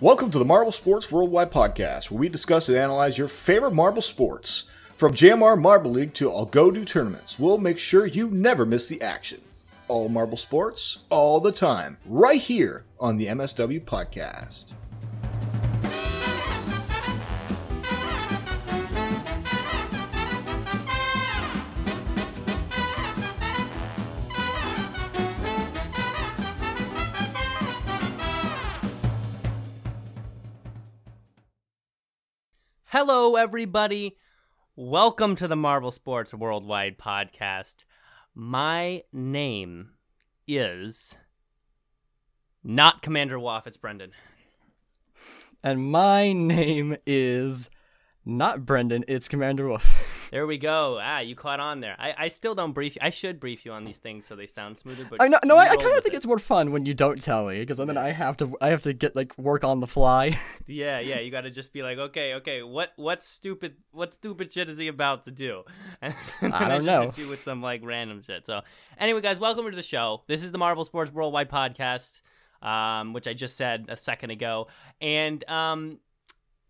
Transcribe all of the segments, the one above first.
Welcome to the Marble Sports Worldwide podcast, where we discuss and analyze your favorite marble sports. From JMR Marble League to Algodoo tournaments, we'll make sure you never miss the action. All marble sports, all the time, right here on the MSW podcast. Hello, everybody. Welcome to the Marble Sports Worldwide podcast. My name is not Commander Wof, it's Brendan. And my name is not Brendan, it's Commander Wolf. There we go. Ah, you caught on there. I, I still don't brief you. I should brief you on these things so they sound smoother. But I know, no, I, I kind of think it. it's more fun when you don't tell me, because then I have to, I have to get like work on the fly. Yeah, yeah. You got to just be like, okay, okay. What what stupid what stupid shit is he about to do? And I don't just know. hit you with some like random shit. So anyway, guys, welcome to the show. This is the Marble Sports Worldwide podcast, um, which I just said a second ago, and um,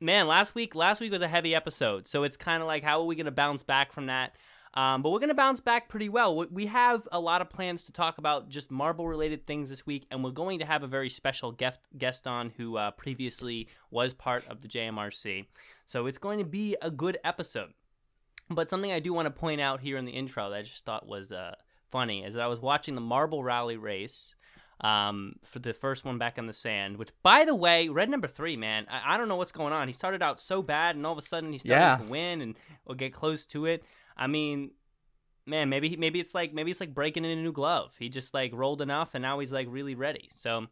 man, last week last week was a heavy episode, so it's kind of like how are we gonna bounce back from that? Um, but we're gonna bounce back pretty well. We- We have a lot of plans to talk about just marble related things this week, and we're going to have a very special guest guest on who uh, previously was part of the JMRC. So it's going to be a good episode. But something I do want to point out here in the intro that I just thought was uh, funny is that I was watching the Marble Rally race um, for the first one back in the sand. Which, by the way, red number three, man, I, I don't know what's going on. He started out so bad, and all of a sudden he started Yeah. to win and or get close to it. I mean, man, maybe maybe it's like maybe it's like breaking in a new glove. He just like rolled enough, and now he's like really ready. So.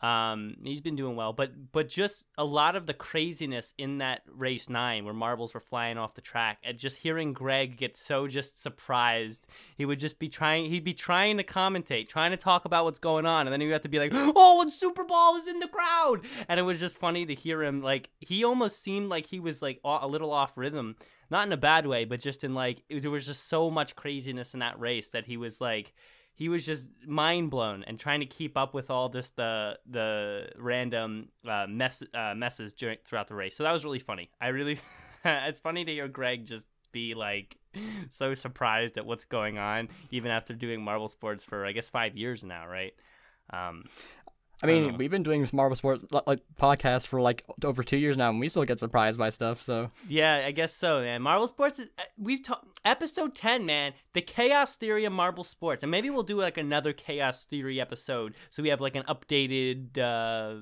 Um, he's been doing well, but but just a lot of the craziness in that race nine where marbles were flying off the track, and just hearing Greg get so just surprised, he would just be trying, he'd be trying to commentate, trying to talk about what's going on, and then he'd have to be like, "Oh, and Super Ball is in the crowd," and it was just funny to hear him like he almost seemed like he was like a little off rhythm, not in a bad way, but just in like there was just so much craziness in that race that he was like he was just mind blown and trying to keep up with all just the the random uh, mess uh, messes during throughout the race. So that was really funny. I really, it's funny to hear Greg just be like so surprised at what's going on, even after doing Marble Sports for I guess five years now, right? Um, I I mean, know. we've been doing this Marble Sports like podcast for like over two years now, and we still get surprised by stuff. So Yeah, I guess so, man. Marble Sports is uh, we've talked episode 10, man. The chaos theory of Marble Sports. And maybe we'll do like another chaos theory episode so we have like an updated uh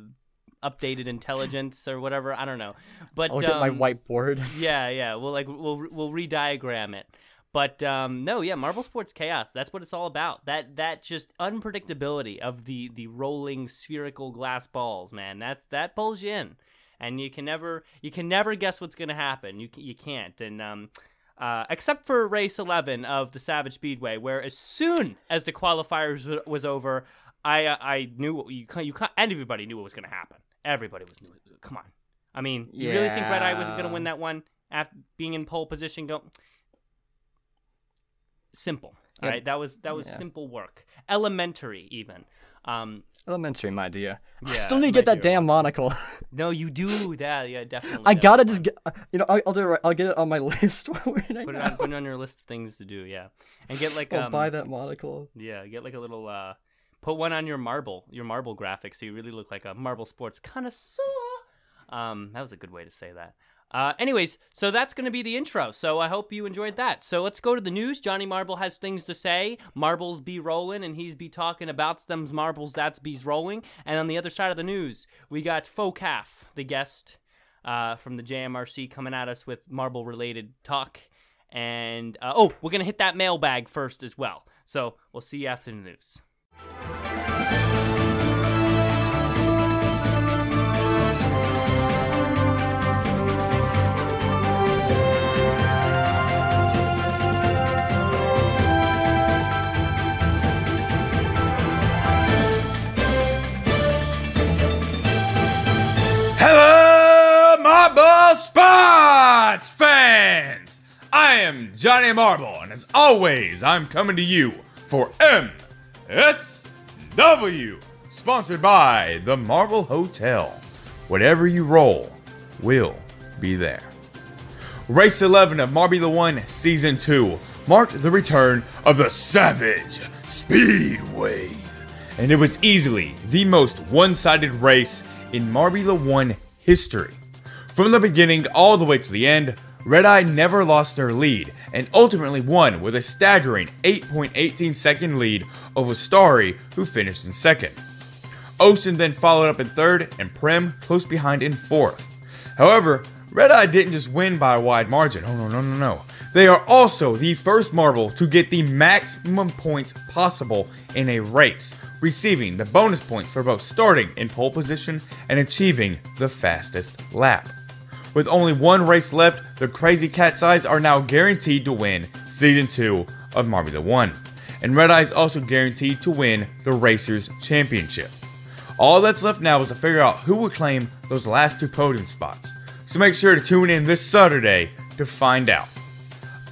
updated intelligence or whatever. I don't know. But I'll get my um, whiteboard. Yeah, yeah. We'll like we'll we'll re-diagram it. But um, no, yeah, Marble Sports Chaos. That's what it's all about. That that just unpredictability of the the rolling spherical glass balls, man. That's that pulls you in, and you can never you can never guess what's gonna happen. You you can't. And um, uh, except for race eleven of the Savage Speedway, where as soon as the qualifiers w- was over, I uh, I knew what you you and everybody knew what was gonna happen. Everybody was knew. Come on. I mean, you really think Red Eye wasn't gonna win that one after being in pole position? Go simple. Yep. right, that was that was Yeah. simple work, elementary even. Um, Elementary, my dear. I still need to get that dear. damn monocle. no, you do that. Yeah, definitely. I gotta definitely. just get. You know, I- I'll do it. Right. I'll get it on my list. put it on, put it on your list of things to do. Yeah, and get like I'll um, buy that monocle. Yeah, get like a little uh put one on your marble, your marble graphic so you really look like a marble sports connoisseur. Um that was a good way to say that. Uh anyways, so that's going to be the intro. So I hope you enjoyed that. So let's go to the news. Johnny Marble has things to say. Marbles be rolling and he's be talking about them's marbles that's be's rolling. And on the other side of the news, we got Foucaulf, the guest uh, from the JMRC coming at us with marble related talk. And uh, oh, we're gonna hit that mailbag first as well. So we'll see you after the news. Fans! I am Johnny Marble, and as always, I'm coming to you for MSW, sponsored by the Marble Hotel, whatever you roll will be there. Race 11 of Marbula 1 Season 2 marked the return of the Savage Speedway. And it was easily the most one sided race in Marbula 1 history. From the beginning all the way to the end, Red Eye never lost their lead and ultimately won with a staggering 8.18 second lead over Starry, who finished in second. Ocean then followed up in third and Prem close behind in fourth. However, Red Eye didn't just win by a wide margin. Oh no, no, no, no. They are also the first marble to get the maximum points possible in a race, receiving the bonus points for both starting in pole position and achieving the fastest lap. With only one race left, the Crazy Cat's Eyes are now guaranteed to win Season 2 of Marbula 1. And Red Eye is also guaranteed to win the Racers Championship. All that's left now is to figure out who will claim those last two podium spots. So make sure to tune in this Saturday to find out.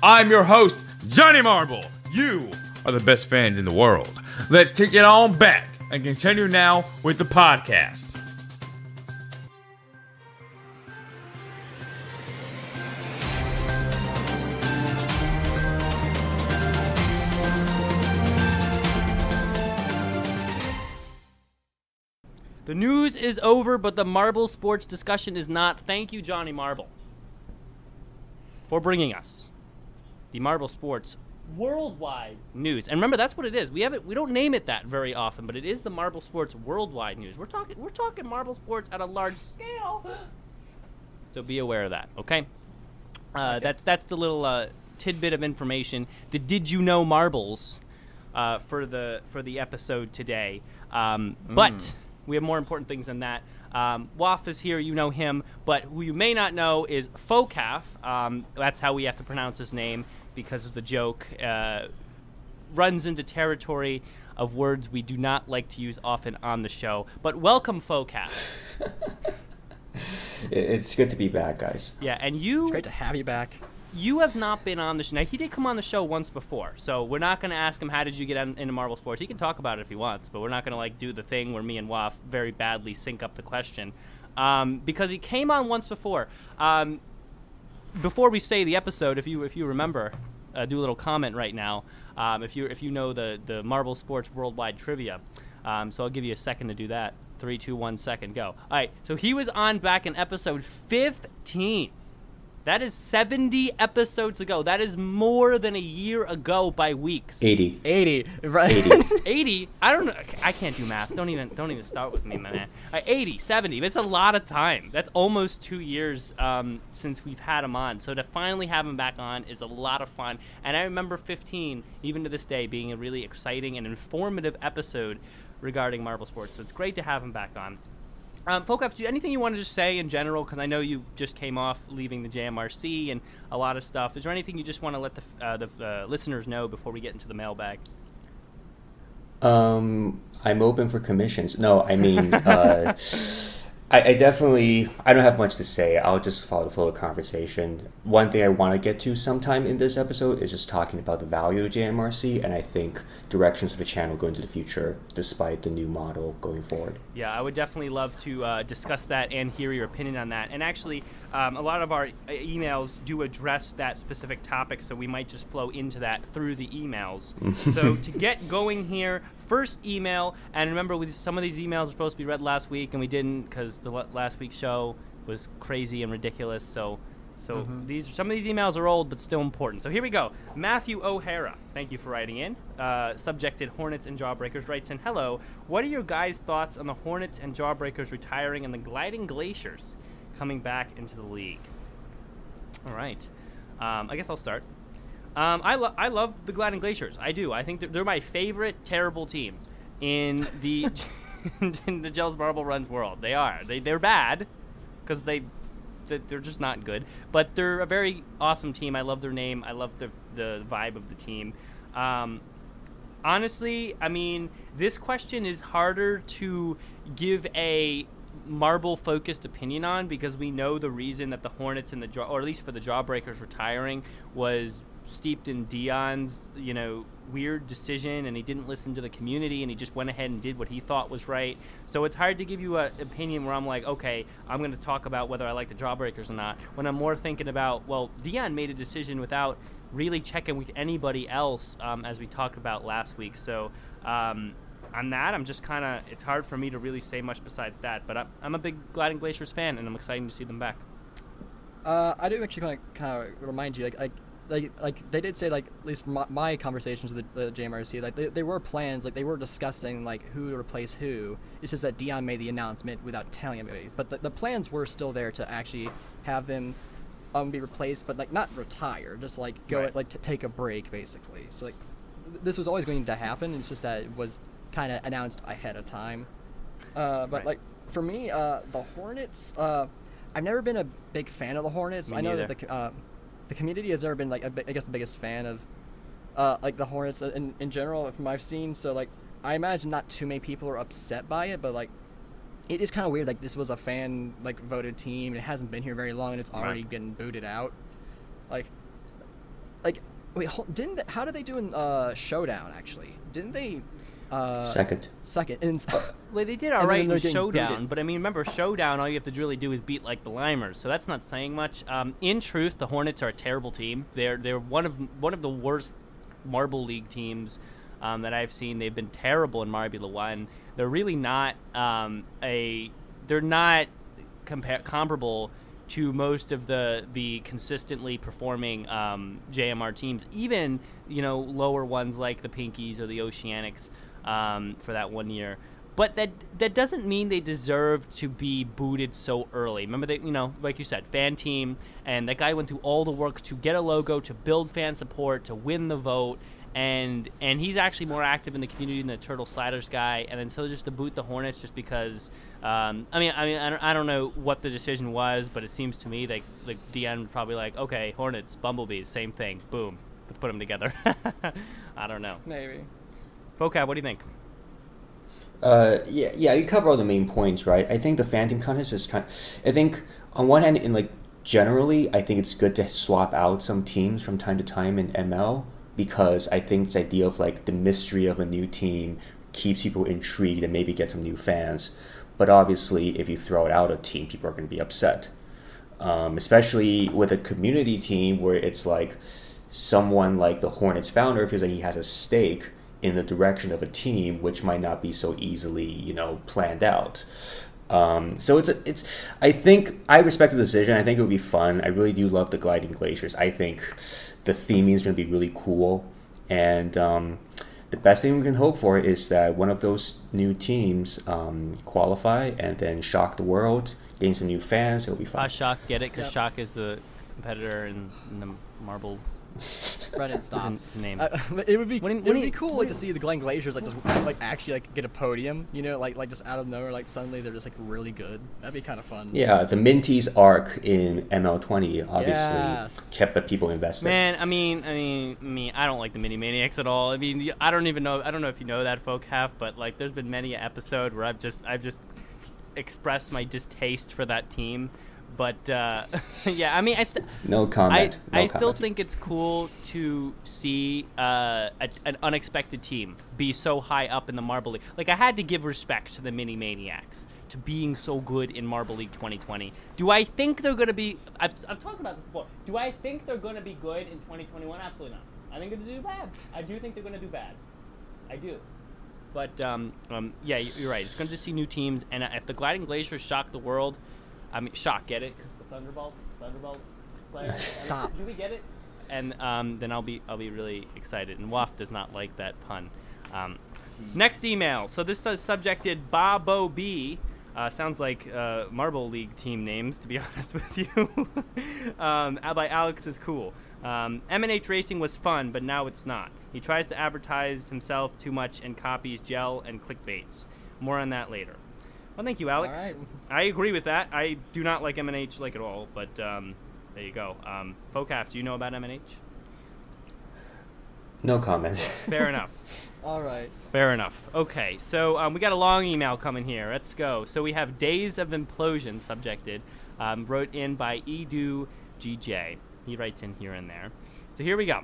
I'm your host, Johnny Marble. You are the best fans in the world. Let's kick it on back and continue now with the podcast. The news is over, but the Marble Sports discussion is not. Thank you, Johnny Marble, for bringing us the Marble Sports worldwide news. And remember, that's what it is. We haven't, we don't name it that very often, but it is the Marble Sports worldwide news. We're talking, we're talking Marble Sports at a large scale. So be aware of that, okay? Uh, That's that's the little uh, tidbit of information. The did you know marbles uh, for the for the episode today. Um, But we have more important things than that. Um, Wof is here, you know him, but who you may not know is Foucaulf. Um, that's how we have to pronounce his name because of the joke. Uh, runs into territory of words we do not like to use often on the show. But welcome, Foucaulf. It's good to be back, guys. Yeah, and you It's great to have you back. You have not been on the show. Now, he did come on the show once before, so we're not going to ask him how did you get on, into Marble Sports. He can talk about it if he wants, but we're not going to like do the thing where me and Wof very badly sync up the question um, because he came on once before. Um, before we say the episode, if you if you remember, uh, do a little comment right now. Um, if you if you know the the Marble Sports Worldwide trivia, um, so I'll give you a second to do that. Three, two, one, second, go. All right. So he was on back in episode fifteen. That is 70 episodes ago. That is more than a year ago by weeks. 80. 80, right? 80. 80 i don't know i can't do math don't even don't even start with me my man uh, 80 70 that's a lot of time that's almost two years um, since we've had him on so to finally have him back on is a lot of fun and i remember 15 even to this day being a really exciting and informative episode regarding Marble sports so it's great to have him back on um, Foucaulf, do you, anything you want to just say in general? Because I know you just came off leaving the JMRC and a lot of stuff. Is there anything you just want to let the, uh, the uh, listeners know before we get into the mailbag? Um, I'm open for commissions. No, I mean, uh, I, I definitely, I don't have much to say. I'll just follow the flow of conversation. One thing I want to get to sometime in this episode is just talking about the value of JMRC and I think directions for the channel going into the future, despite the new model going forward. Yeah, I would definitely love to uh, discuss that and hear your opinion on that. And actually, um, a lot of our e- emails do address that specific topic, so we might just flow into that through the emails. so to get going here, first email, and remember, we, some of these emails were supposed to be read last week, and we didn't because the la- last week's show was crazy and ridiculous. So. So these some of these emails are old but still important. So here we go. Matthew O'Hara, thank you for writing in. Uh, subjected Hornets and Jawbreakers writes in, "Hello, what are your guys' thoughts on the Hornets and Jawbreakers retiring and the Gliding Glaciers coming back into the league?" All right, um, I guess I'll start. Um, I lo- I love the Gliding Glaciers. I do. I think they're, they're my favorite terrible team in the in the Jelle's Marble Runs world. They are. They they're bad because they they're just not good. But they're a very awesome team. I love their name. I love the the vibe of the team. Um, honestly, I mean, this question is harder to give a marble focused opinion on because we know the reason that the Hornets and the jaw, or at least for the Jawbreakers retiring was steeped in Dion's, you know, weird decision, and he didn't listen to the community, and he just went ahead and did what he thought was right. So it's hard to give you an opinion where I'm like, okay, I'm going to talk about whether I like the Jawbreakers or not. When I'm more thinking about, well, Dion made a decision without really checking with anybody else, um, as we talked about last week. So. Um, on that, I'm just kind of. It's hard for me to really say much besides that. But I'm, I'm a big Gliding Glaciers fan, and I'm excited to see them back. Uh, I do actually want to kind of remind you, like, like, like, like they did say, like, at least my, my conversations with the, the JMRC, like, they, there were plans, like, they were discussing, like, who to replace who. It's just that Dion made the announcement without telling anybody. But the, the plans were still there to actually have them um, be replaced, but, like, not retire, just, like, go, Right. like, to take a break, basically. So, like, this was always going to happen. It's just that it was kind of announced ahead of time. Uh, but Right. like for me, uh, the Hornets. Uh, I've never been a big fan of the Hornets. Me I know neither. that the uh, the community has never been like I guess the biggest fan of uh, like the Hornets in in general from I've seen. So like I imagine not too many people are upset by it, but like it is kind of weird. Like this was a fan like voted team. It hasn't been here very long, and it's already Right. getting booted out. Like like wait, hol- didn't they, how did they do in uh, Showdown actually? Didn't they? Uh, Second. Second. And, Well, they did And all then right in they're Showdown, booted. but I mean, remember Showdown? All you have to really do is beat like the Limers, so that's not saying much. Um, in truth, the Hornets are a terrible team. They're they're one of one of the worst Marble League teams um, that I've seen. They've been terrible in Marbula One. They're really not um, a they're not compar- comparable to most of the the consistently performing um, JMR teams, even you know lower ones like the Pinkies or the Oceanics um, for that one year. But that that doesn't mean they deserve to be booted so early. Remember that you know, like you said, fan team, and that guy went through all the work to get a logo, to build fan support, to win the vote, and and he's actually more active in the community than the Turtle Sliders guy. And then so just to boot the Hornets just because. Um, I mean, I mean, I don't, I don't know what the decision was, but it seems to me like like would probably like, okay, Hornets, Bumblebees, same thing, boom, put them together. I don't know. maybe. Foucaulf, what do you think? Uh, yeah, yeah, you cover all the main points, right? I think the Phantom contest is kind. Of, I think on one hand, in like generally, I think it's good to swap out some teams from time to time in ML because I think this idea of like the mystery of a new team keeps people intrigued and maybe get some new fans. But obviously, if you throw it out a team, people are going to be upset. Um, especially with a community team where it's like someone like the Hornets founder feels like he has a stake in the direction of a team, which might not be so easily, you know, planned out. Um, so it's a, it's. I think I respect the decision. I think it would be fun. I really do love the gliding glaciers. I think the theming is going to be really cool, and um, the best thing we can hope for is that one of those new teams um, qualify and then shock the world, gain some new fans. It'll be fun. Uh, Shock, get it? Because Yep. Shock is the competitor in, in the Marble. Brennan, Is stop. in- is the name. Uh, it would be When- it when would be cool like to see the Glen Glaciers like just like actually like get a podium, you know, like like just out of nowhere, like suddenly they're just like really good. That'd be kind of fun. Yeah, the Minties arc in ML20 obviously Yes. kept the people invested. Man, I mean, I mean, me, I don't like the Mini Maniacs at all. I mean, I don't even know. I don't know if you know that, folk have, but like, there's been many an episode where I've just, I've just expressed my distaste for that team. But uh, yeah, I mean, I, st- no I, comment. no I still think it's cool to see uh, a, an unexpected team be so high up in the Marble League. Like I had to give respect to the Mini Maniacs to being so good in Marble League 2020. Do I think they're going to be? I've, I've talked about this before. Do I think they're going to be good in 2021? Absolutely not. I think they're going to do bad. I do think they're going to do bad. I do. But um, um, yeah, you- you're right. It's going to see new teams, and uh, if the Gliding Glaciers shock the world, I mean, shock, get it? Because the Thunderbolts, Thunderbolt players. Stop. Do we get it? And um, then I'll be I'll be really excited. And Wof does not like that pun. Um, next email. So this is subjected Bobo B. Uh, sounds like uh, Marble League team names, to be honest with you. um, by Alex is cool. Um, M&H Racing was fun, but now it's not. He tries to advertise himself too much and copies gel and clickbaits. More on that later. Well, thank you, Alex. right. I agree with that. I do not like M&H like at all, but um, there you go. Um, Foucaulf, do you know about M&H? no comment. Fair enough. All right. Fair enough. Okay, so um, we got a long email coming here. Let's go. So we have Days of Implosion subjected, um, wrote in by Edu GJ. He writes in here and there. So here we go.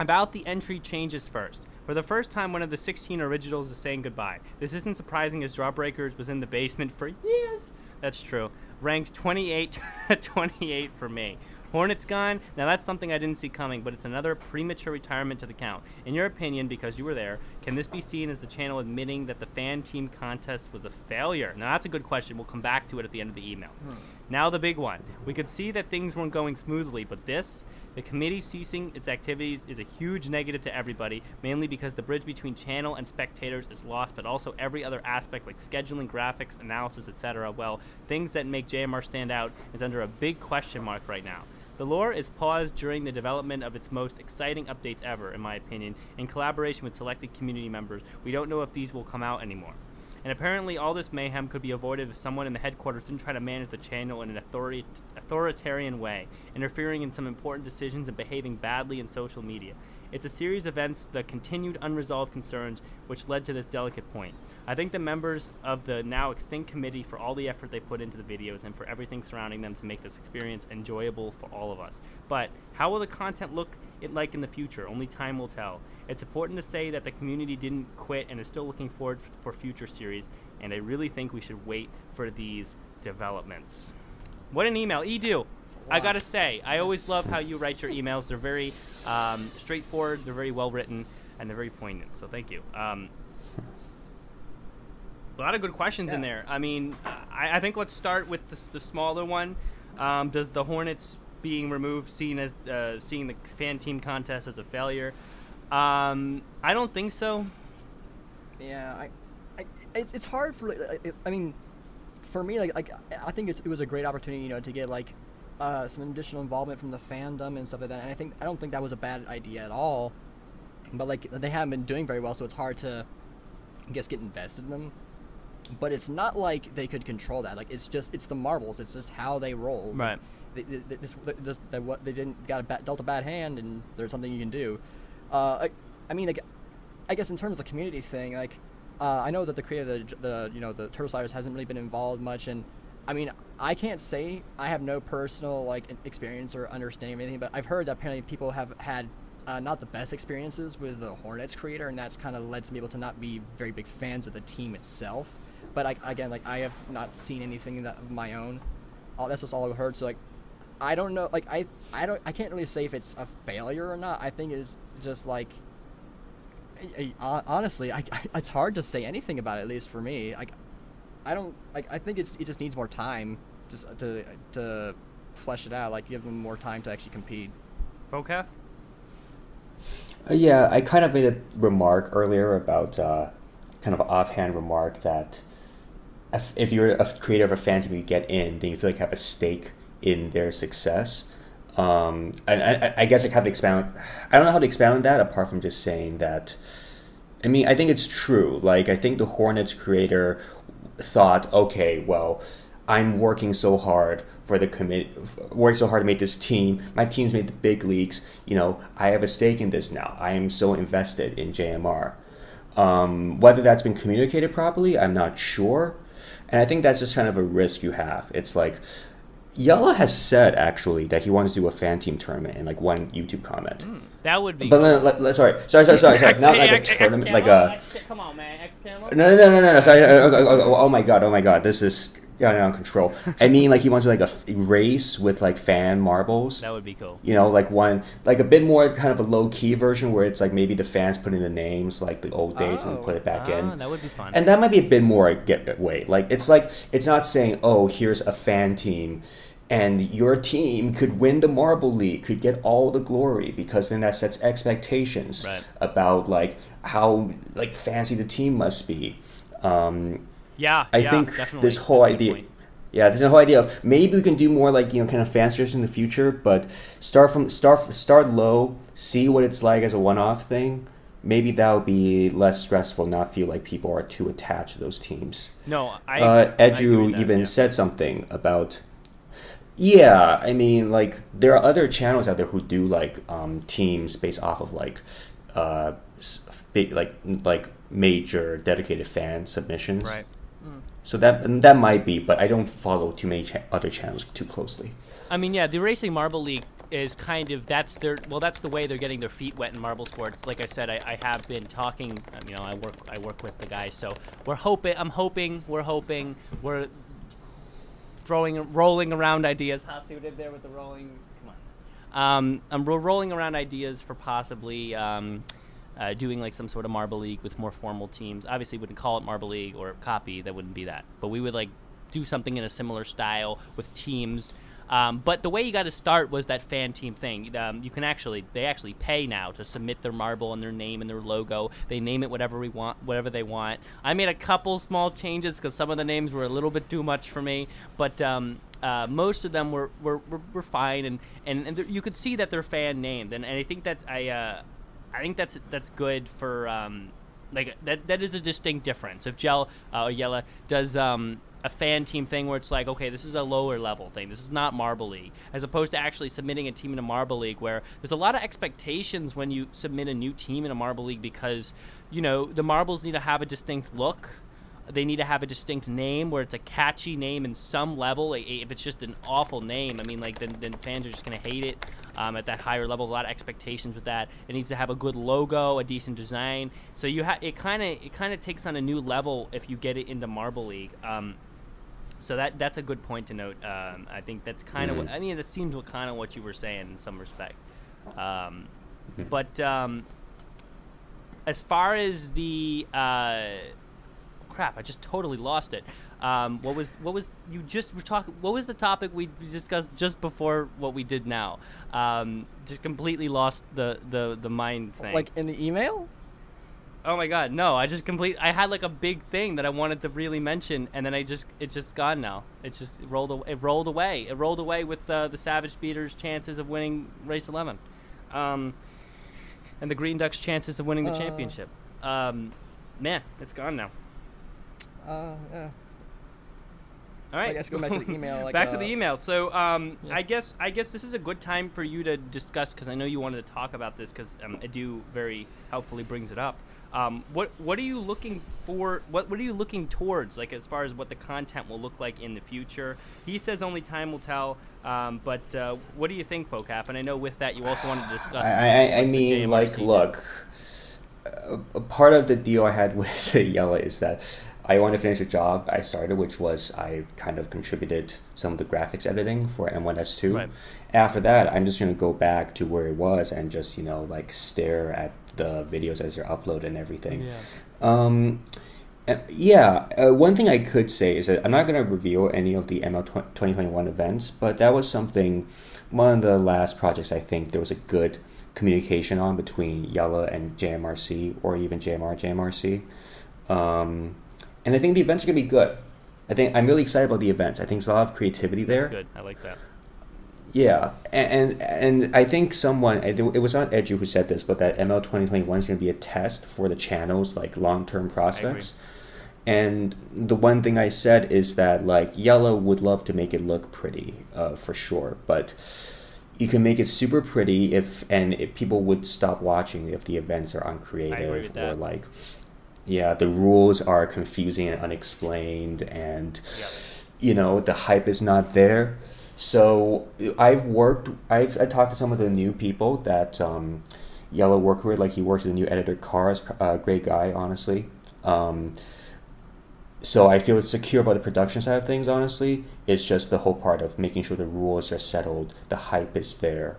About the entry changes first. For the first time, one of the 16 originals is saying goodbye. This isn't surprising as Jawbreakers was in the basement for years. That's true. Ranked 28 28 for me. Hornets gone. Now that's something I didn't see coming, but it's another premature retirement to the count. In your opinion, because you were there, can this be seen as the channel admitting that the fan team contest was a failure? Now that's a good question. We'll come back to it at the end of the email. Hmm. Now the big one. We could see that things weren't going smoothly, but this, the committee ceasing its activities, is a huge negative to everybody, mainly because the bridge between channel and spectators is lost, but also every other aspect like scheduling, graphics, analysis, etc. Well, things that make JMR stand out is under a big question mark right now. The lore is paused during the development of its most exciting updates ever, in my opinion, in collaboration with selected community members. We don't know if these will come out anymore. And apparently, all this mayhem could be avoided if someone in the headquarters didn't try to manage the channel in an authori- authoritarian way, interfering in some important decisions and behaving badly in social media. It's a series of events that continued unresolved concerns which led to this delicate point. I thank the members of the now extinct committee for all the effort they put into the videos and for everything surrounding them to make this experience enjoyable for all of us. But how will the content look it like in the future? Only time will tell. It's important to say that the community didn't quit and is still looking forward for future series, and I really think we should wait for these developments. What an email, Edu! I gotta say, I always love how you write your emails. They're very um, straightforward, they're very well written, and they're very poignant. So thank you. Um, a lot of good questions in there. I mean, I, I think let's start with the, the smaller one. Um, does the Hornets being removed seen as uh, seeing the fan team contest as a failure? Um, I don't think so. Yeah, I, I it's, it's hard for it, I mean, for me like like I think it's, it was a great opportunity you know to get like uh, some additional involvement from the fandom and stuff like that. And I think I don't think that was a bad idea at all. But like they haven't been doing very well, so it's hard to, I guess, get invested in them. But it's not like they could control that. Like it's just it's the marbles. It's just how they roll. Right. They, they, they just, they, just they, what they didn't got a bad, dealt a bad hand, and there's something you can do. Uh, I, I mean, like, I guess in terms of the community thing, like, uh, I know that the creator of the, the you know the Turtle Sliders hasn't really been involved much, and I mean, I can't say I have no personal like experience or understanding of anything, but I've heard that apparently people have had uh, not the best experiences with the Hornets creator, and that's kind of led some people to not be very big fans of the team itself. But I, again, like I have not seen anything that of my own. All that's just all I've heard. So like, I don't know. Like I, I don't. I can't really say if it's a failure or not. I think it's just like. I- honestly, I, it's hard to say anything about it. At least for me, like, I don't. Like, I think it's it just needs more time to to to flesh it out. Like, give them more time to actually compete. Foucaulf? Uh, yeah, I kind of made a remark earlier about uh, kind of offhand remark that if, if you're a creator of a fan team, you get in, then you feel like you have a stake in their success. Um, and I, I guess I kind of expound. I don't know how to expound that apart from just saying that. I mean, I think it's true. Like, I think the Hornets creator thought, okay, well, I'm working so hard for the commit, worked so hard to make this team. My team's made the big leagues. You know, I have a stake in this now. I am so invested in JMR. Um, whether that's been communicated properly, I'm not sure. And I think that's just kind of a risk you have. It's like, Yella has said actually that he wants to do a fan team tournament in like one YouTube comment. That would be. But let, let, let- sorry, sorry, sorry, sorry, sorry. Not like a tournament, like a. Come on, man. X Camo? No, no, no, no, no, no. Sorry. Oh, oh, oh, oh my god. Oh my god. This is out of control. I mean, like he wants to like a f- race with like fan marbles. That would be cool. You know, like one, like a bit more kind of a low key version where it's like maybe the fans put in the names like the old days and Oh. put it back Ah, in. that would be fun. And that might be a bit more getaway. Like it's like it's not saying, oh, here's a fan team, and your team could win the Marble League, could get all the glory, because then that sets expectations Right. about like how like fancy the team must be. Um, yeah, I yeah, think definitely. this whole That's idea. Yeah, there's a whole idea of maybe we can do more like you know kind of fanciers in the future, but start from start start low, see what it's like as a one-off thing. Maybe that would be less stressful, not feel like people are too attached to those teams. No, I. uh, I Edu that, even yeah. said something about. Yeah, I mean, like there are other channels out there who do like um, teams based off of like, uh, big like like major dedicated fan submissions. Right. So that that might be, but I don't follow too many cha- other channels too closely. I mean, yeah, the Racing Marble League is kind of that's their well that's the way they're getting their feet wet in marble sports like i said i, I have been talking um, you know i work i work with the guys so we're hoping i'm hoping we're hoping we're throwing rolling around ideas hot dude in there with the rolling come on um i'm ro- rolling around ideas for possibly um uh, doing like some sort of marble league with more formal teams. Obviously wouldn't call it marble league or copy. That wouldn't be that. But we would like do something in a similar style with teams. Um, but the way you got to start was that fan team thing. Um, you can actually, they actually pay now to submit their marble and their name and their logo. They name it whatever we want, whatever they want. I made a couple small changes because some of the names were a little bit too much for me, but um, uh, most of them were, were, were, were fine, and and, and you could see that they're fan named, and, and I think that I uh, I think that's that's good for um, like that that is a distinct difference. If Gel uh, Yella does um, a fan team thing where it's like, okay, this is a lower level thing. This is not Marble League, as opposed to actually submitting a team in a Marble League where there's a lot of expectations when you submit a new team in a Marble League because, you know, the marbles need to have a distinct look. They need to have a distinct name where it's a catchy name in some level. If it's just an awful name, I mean, like then, then fans are just gonna hate it. Um, at that higher level, a lot of expectations with that. It needs to have a good logo, a decent design. So you have it kind of it kind of takes on a new level if you get it into Marble League. Um, so that that's a good point to note. Um, I think that's kind of Mhm. what I mean. That seems kind of what you were saying in some respect. Um, Mhm. But um, as far as the uh, crap, I just totally lost it. Um, what was what was you just were talking? What was the topic we discussed just before what we did now? Um, just completely lost the the the mind thing. Like in the email? Oh my god, no! I just complete. I had like a big thing that I wanted to really mention, and then I just it's just gone now. It's just it rolled. It rolled away. It rolled away with uh, the Savage Speeders' chances of winning race eleven, um, and the Green Ducks' chances of winning the Uh. championship. Um, man, it's gone now. Uh, yeah. All right. I guess go back to the email, like, back to uh, the email. So, um, yeah. I guess I guess this is a good time for you to discuss because I know you wanted to talk about this because um, Edu very helpfully brings it up. Um, what what are you looking for? What what are you looking towards? Like as far as what the content will look like in the future. He says only time will tell. Um, but uh, what do you think, Foucaulf? And I know with that you also wanted to discuss. I, I, I mean, like, look, a, a part of the deal I had with Yella is that I want to finish a job I started, which was I kind of contributed some of the graphics editing for M1S2. Right. After that, I'm just going to go back to where it was and just, you know, like stare at the videos as they're uploaded and everything. Yeah. Um, uh, yeah, uh, one thing I could say is that I'm not going to reveal any of the ML 2021 events, but that was something, one of the last projects I think there was a good communication on between Yella and JMRC or even JMR JMRC. Um, and I think the events are going to be good. I think I'm really excited about the events. I think there's a lot of creativity there. That's good. I like that. Yeah, and, and and I think someone it was not Edu who said this, but that ML twenty twenty one is going to be a test for the channel's like long term prospects. And the one thing I said is that like Yellow would love to make it look pretty, uh, for sure, but you can make it super pretty if and if people would stop watching if the events are uncreative or that. like yeah the rules are confusing and unexplained and you know the hype is not there. So i've worked i've i talked to some of the new people that um, yellow work with like he works with the new editor cars uh, great guy honestly. Um, so i feel secure about the production side of things honestly. It's just the whole part of making sure the rules are settled the hype is there.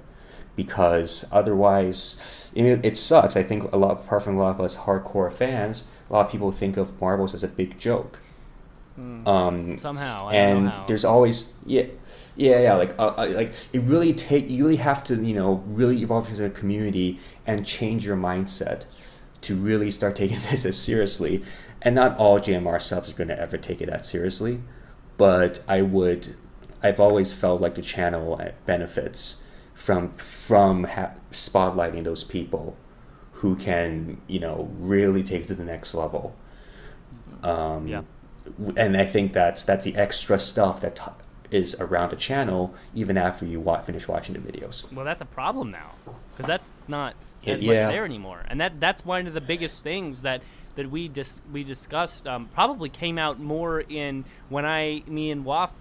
Because otherwise I mean, it sucks. I think a lot apart from a lot of us hardcore fans a lot of people think of marbles as a big joke. Hmm. um, Somehow, I don't and there's always yeah yeah yeah like uh, uh, like it really take you really have to you know really evolve as a community and change your mindset to really start taking this as seriously. And not all jmr subs are going to ever take it that seriously but i would i've always felt like the channel benefits from from ha- spotlighting those people who can you know really take it to the next level um, Yeah. and I think that's that's the extra stuff that t- is around the channel even after you wa- finish watching the videos. Well, that's a problem now, because that's not as Yeah. much there anymore, and that that's one of the biggest things that that we dis- we discussed. Um, probably came out more in when I me and Wof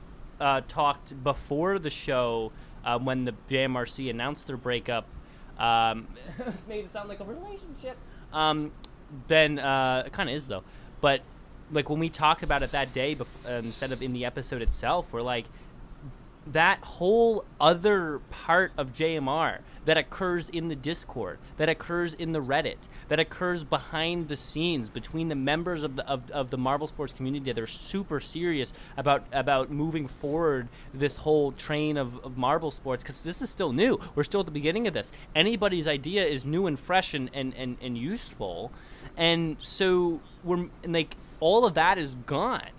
uh, talked before the show uh, when the JMRC announced their breakup, um, it's made it sound like a relationship. Um, then uh, it kind of is though. But like when we talked about it that day, bef- uh, instead of in the episode itself, we're like that whole other part of JMR that occurs in the Discord, that occurs in the Reddit, that occurs behind the scenes between the members of the of, of the Marble Sports community that are super serious about about moving forward this whole train of, of Marble Sports because this is still new. We're still at the beginning of this. Anybody's idea is new and fresh and, and, and, and useful. And so we're and like all of that is gone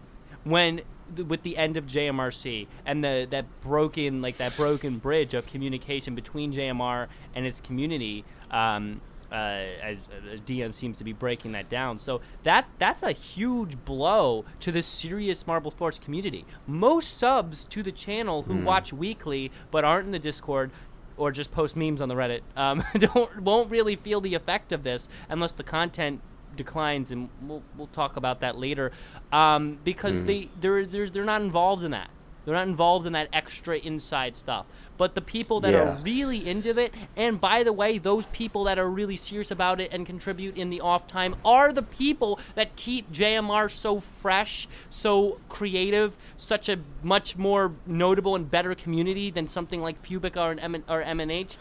when with the end of JMRC and the that broken like that broken bridge of communication between JMR and its community, um, uh, as, as seems to be breaking that down. So that that's a huge blow to the serious Marble Sports community. Most subs to the channel who watch weekly but aren't in the Discord or just post memes on the Reddit um, don't won't really feel the effect of this unless the content declines, and we'll we'll talk about that later, um, because they they're, they're they're not involved in that. They're not involved in that extra inside stuff. But the people that Yeah. are really into it, and by the way, those people that are really serious about it and contribute in the off time are the people that keep JMR so fresh, so creative, such a much more notable and better community than something like Fubeca or, M- or MNH.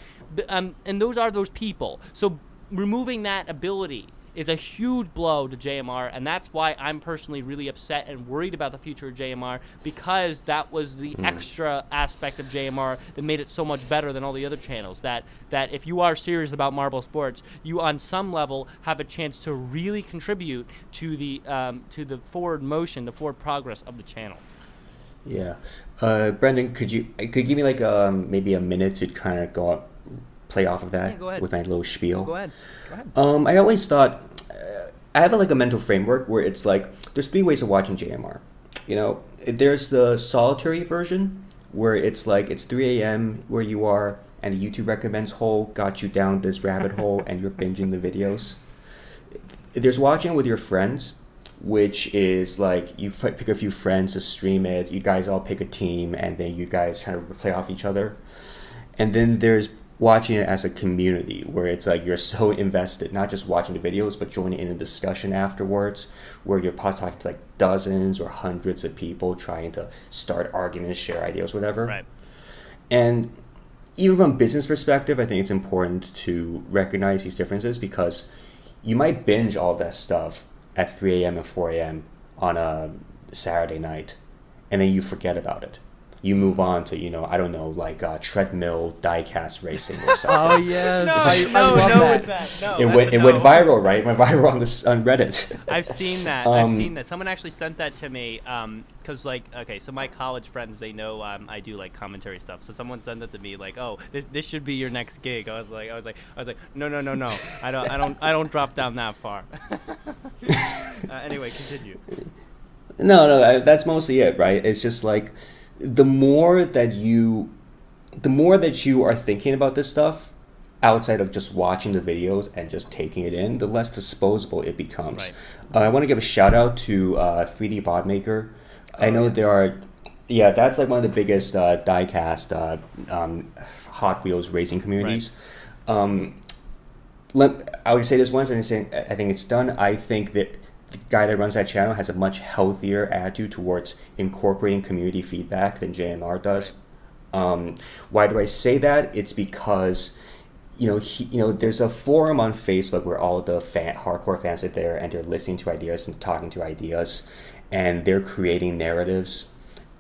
Um, and those are those people. So removing that ability is a huge blow to JMR, and that's why I'm personally really upset and worried about the future of JMR because that was the extra aspect of JMR that made it so much better than all the other channels. That that if you are serious about Marble Sports, you on some level have a chance to really contribute to the um, to the forward motion, the forward progress of the channel. Yeah, uh, Brendan, could you could you give me like um, maybe a minute to kind of go up, play off of that Yeah, with my little spiel? Go ahead. Go ahead. Um, I always thought uh, I have like a mental framework where it's like there's three ways of watching JMR. You know, there's the solitary version where it's like it's 3 a.m. where you are, and the YouTube recommends hole got you down this rabbit hole, and you're binging the videos. There's watching with your friends, which is like you f- pick a few friends to stream it. You guys all pick a team, and then you guys kind of play off each other. And then there's watching it as a community where it's like you're so invested, not just watching the videos, but joining in the discussion afterwards, where you're probably talking to like dozens or hundreds of people trying to start arguments, share ideas, whatever. Right. And even from a business perspective, I think it's important to recognize these differences because you might binge all that stuff at 3 a.m. and 4 a.m. on a Saturday night, and then you forget about it. You move on to, you know, I don't know, like uh, treadmill diecast racing or something. Oh yes, I, I no, love no, that. that. No, it went a it went viral, right? It went viral on this on Reddit. I've seen that. I've Um, seen that. Someone actually sent that to me. Um, cause like, okay, so my college friends, they know um, I do like commentary stuff. So someone sent that to me, like, oh, this, this should be your next gig. I was like, I was like, I was like, no, no, no, no. I don't, I don't, I don't drop down that far. uh, anyway, continue. No, no, I- that's mostly it, right? It's just like the more that you, the more that you are thinking about this stuff outside of just watching the videos and just taking it in, the less disposable it becomes. Uh, I want to give a shout out to uh, 3DBotMaker. I Oh, know yes. there are, yeah, that's like one of the biggest uh, diecast uh, um, Hot Wheels racing communities. Um, let, I would say this once, and I I think it's done. I think that the guy that runs that channel has a much healthier attitude towards incorporating community feedback than JMR does. Um, why do I say that? It's because you know he, you know there's a forum on Facebook where all the fan, hardcore fans are there and they're listening to ideas and talking to ideas, and they're creating narratives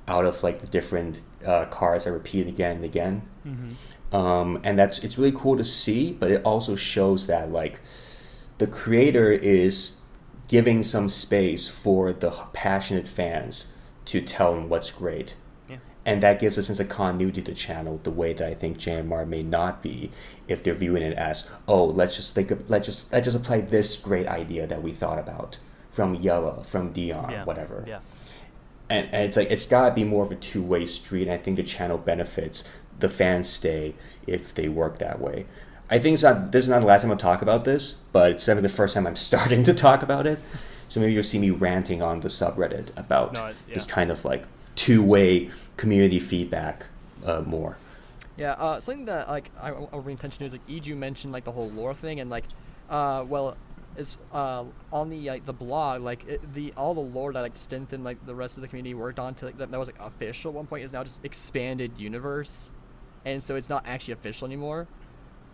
out of like the different uh, cars that repeat again and again um, and that's it's really cool to see but it also shows that like the creator is giving some space for the passionate fans to tell them what's great Yeah. and that gives a sense of continuity to the channel the way that i think jmr may not be if they're viewing it as oh let's just think of let's just let's just apply this great idea that we thought about from yella from dion Yeah. whatever Yeah. and, and it's like it's got to be more of a two-way street and i think the channel benefits the fans stay if they work that way i think it's not this is not the last time i'll talk about this but it's definitely the first time i'm starting to talk about it. So maybe you'll see me ranting on the subreddit about No, it- this kind of like two-way community feedback uh, more. Yeah, uh, something that like I, I bring attention to is like Edu mentioned like the whole lore thing and like, uh, well, is uh on the like the blog like it, the all the lore that like Stint and like the rest of the community worked on to like that, that was like official at one point is now just expanded universe, and so it's not actually official anymore,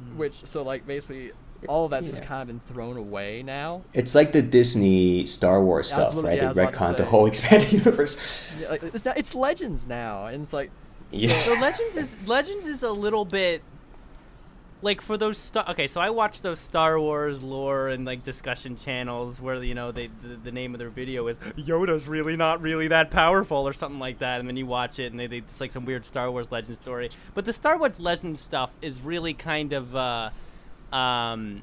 Mm. which so like basically all of that's just kind of been thrown away now. It's like the Disney Star Wars Yeah, stuff, right? yeah, I They was retconned the whole expanded universe. Yeah, like, it's not, it's Legends now, and it's like Yeah. So Legends is Legends is a little bit like for those star. Okay, so I watch those Star Wars lore and like discussion channels where you know they the, the name of their video is Yoda's really not really that powerful or something like that, and then you watch it and they, they it's like some weird Star Wars legend story. But the Star Wars legend stuff is really kind of. Uh, um,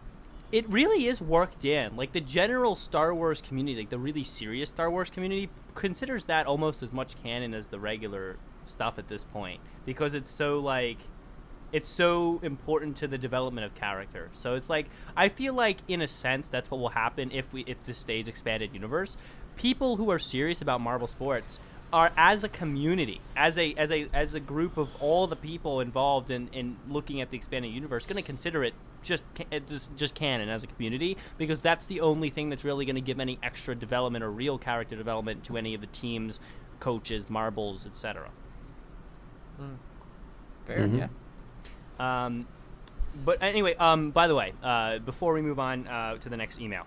it really is worked in. Like the general Star Wars community, like the really serious Star Wars community, considers that almost as much canon as the regular stuff at this point because it's so like it's so important to the development of character. So it's like I feel like in a sense that's what will happen if we if this stays expanded universe. People who are serious about Marble sports are as a community, as a as a as a group of all the people involved in, in looking at the expanded universe, going to consider it just just just canon as a community because that's the only thing that's really going to give any extra development or real character development to any of the teams, coaches, marbles, etc. fair, Mhm. yeah. Um, but anyway, um, by the way, uh, before we move on uh, to the next email,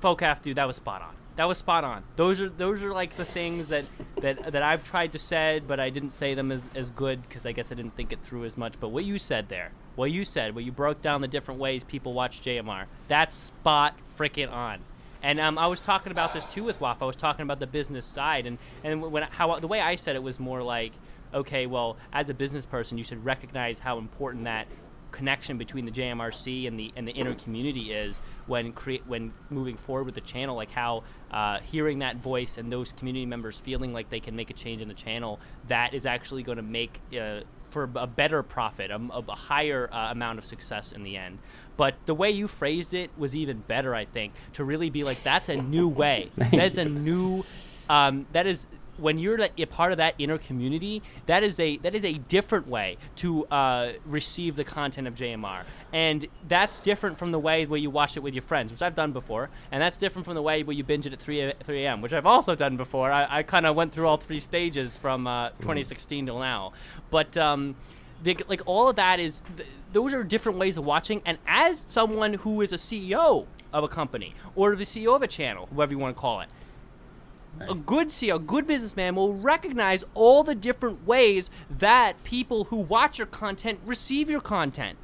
Foucaulf, dude, that was spot on. That was spot on. Those are those are like the things that that, that I've tried to say, but I didn't say them as, as good because I guess I didn't think it through as much. But what you said there, what you said, what you broke down the different ways people watch JMR, that's spot freaking on. And um, I was talking about this too with Wof. I was talking about the business side, and and when how the way I said it was more like, okay, well, as a business person, you should recognize how important that connection between the JMRC and the and the inner community is when create when moving forward with the channel. Like how uh, hearing that voice and those community members feeling like they can make a change in the channel, that is actually going to make. Uh, for a better profit, a, a higher uh, amount of success in the end. But the way you phrased it was even better, I think, to really be like, that's a new way. That's a new, um, that is when you're a part of that inner community. That is a that is a different way to uh, receive the content of JMR, and that's different from the way where you watch it with your friends, which I've done before, and that's different from the way where you binge it at 3 3 a.m., which I've also done before. I, I kind of went through all three stages from uh, 2016 till now, but. Um, the, like all of that is th- those are different ways of watching and as someone who is a ceo of a company or the ceo of a channel whoever you want to call it a good CEO, a good businessman will recognize all the different ways that people who watch your content receive your content.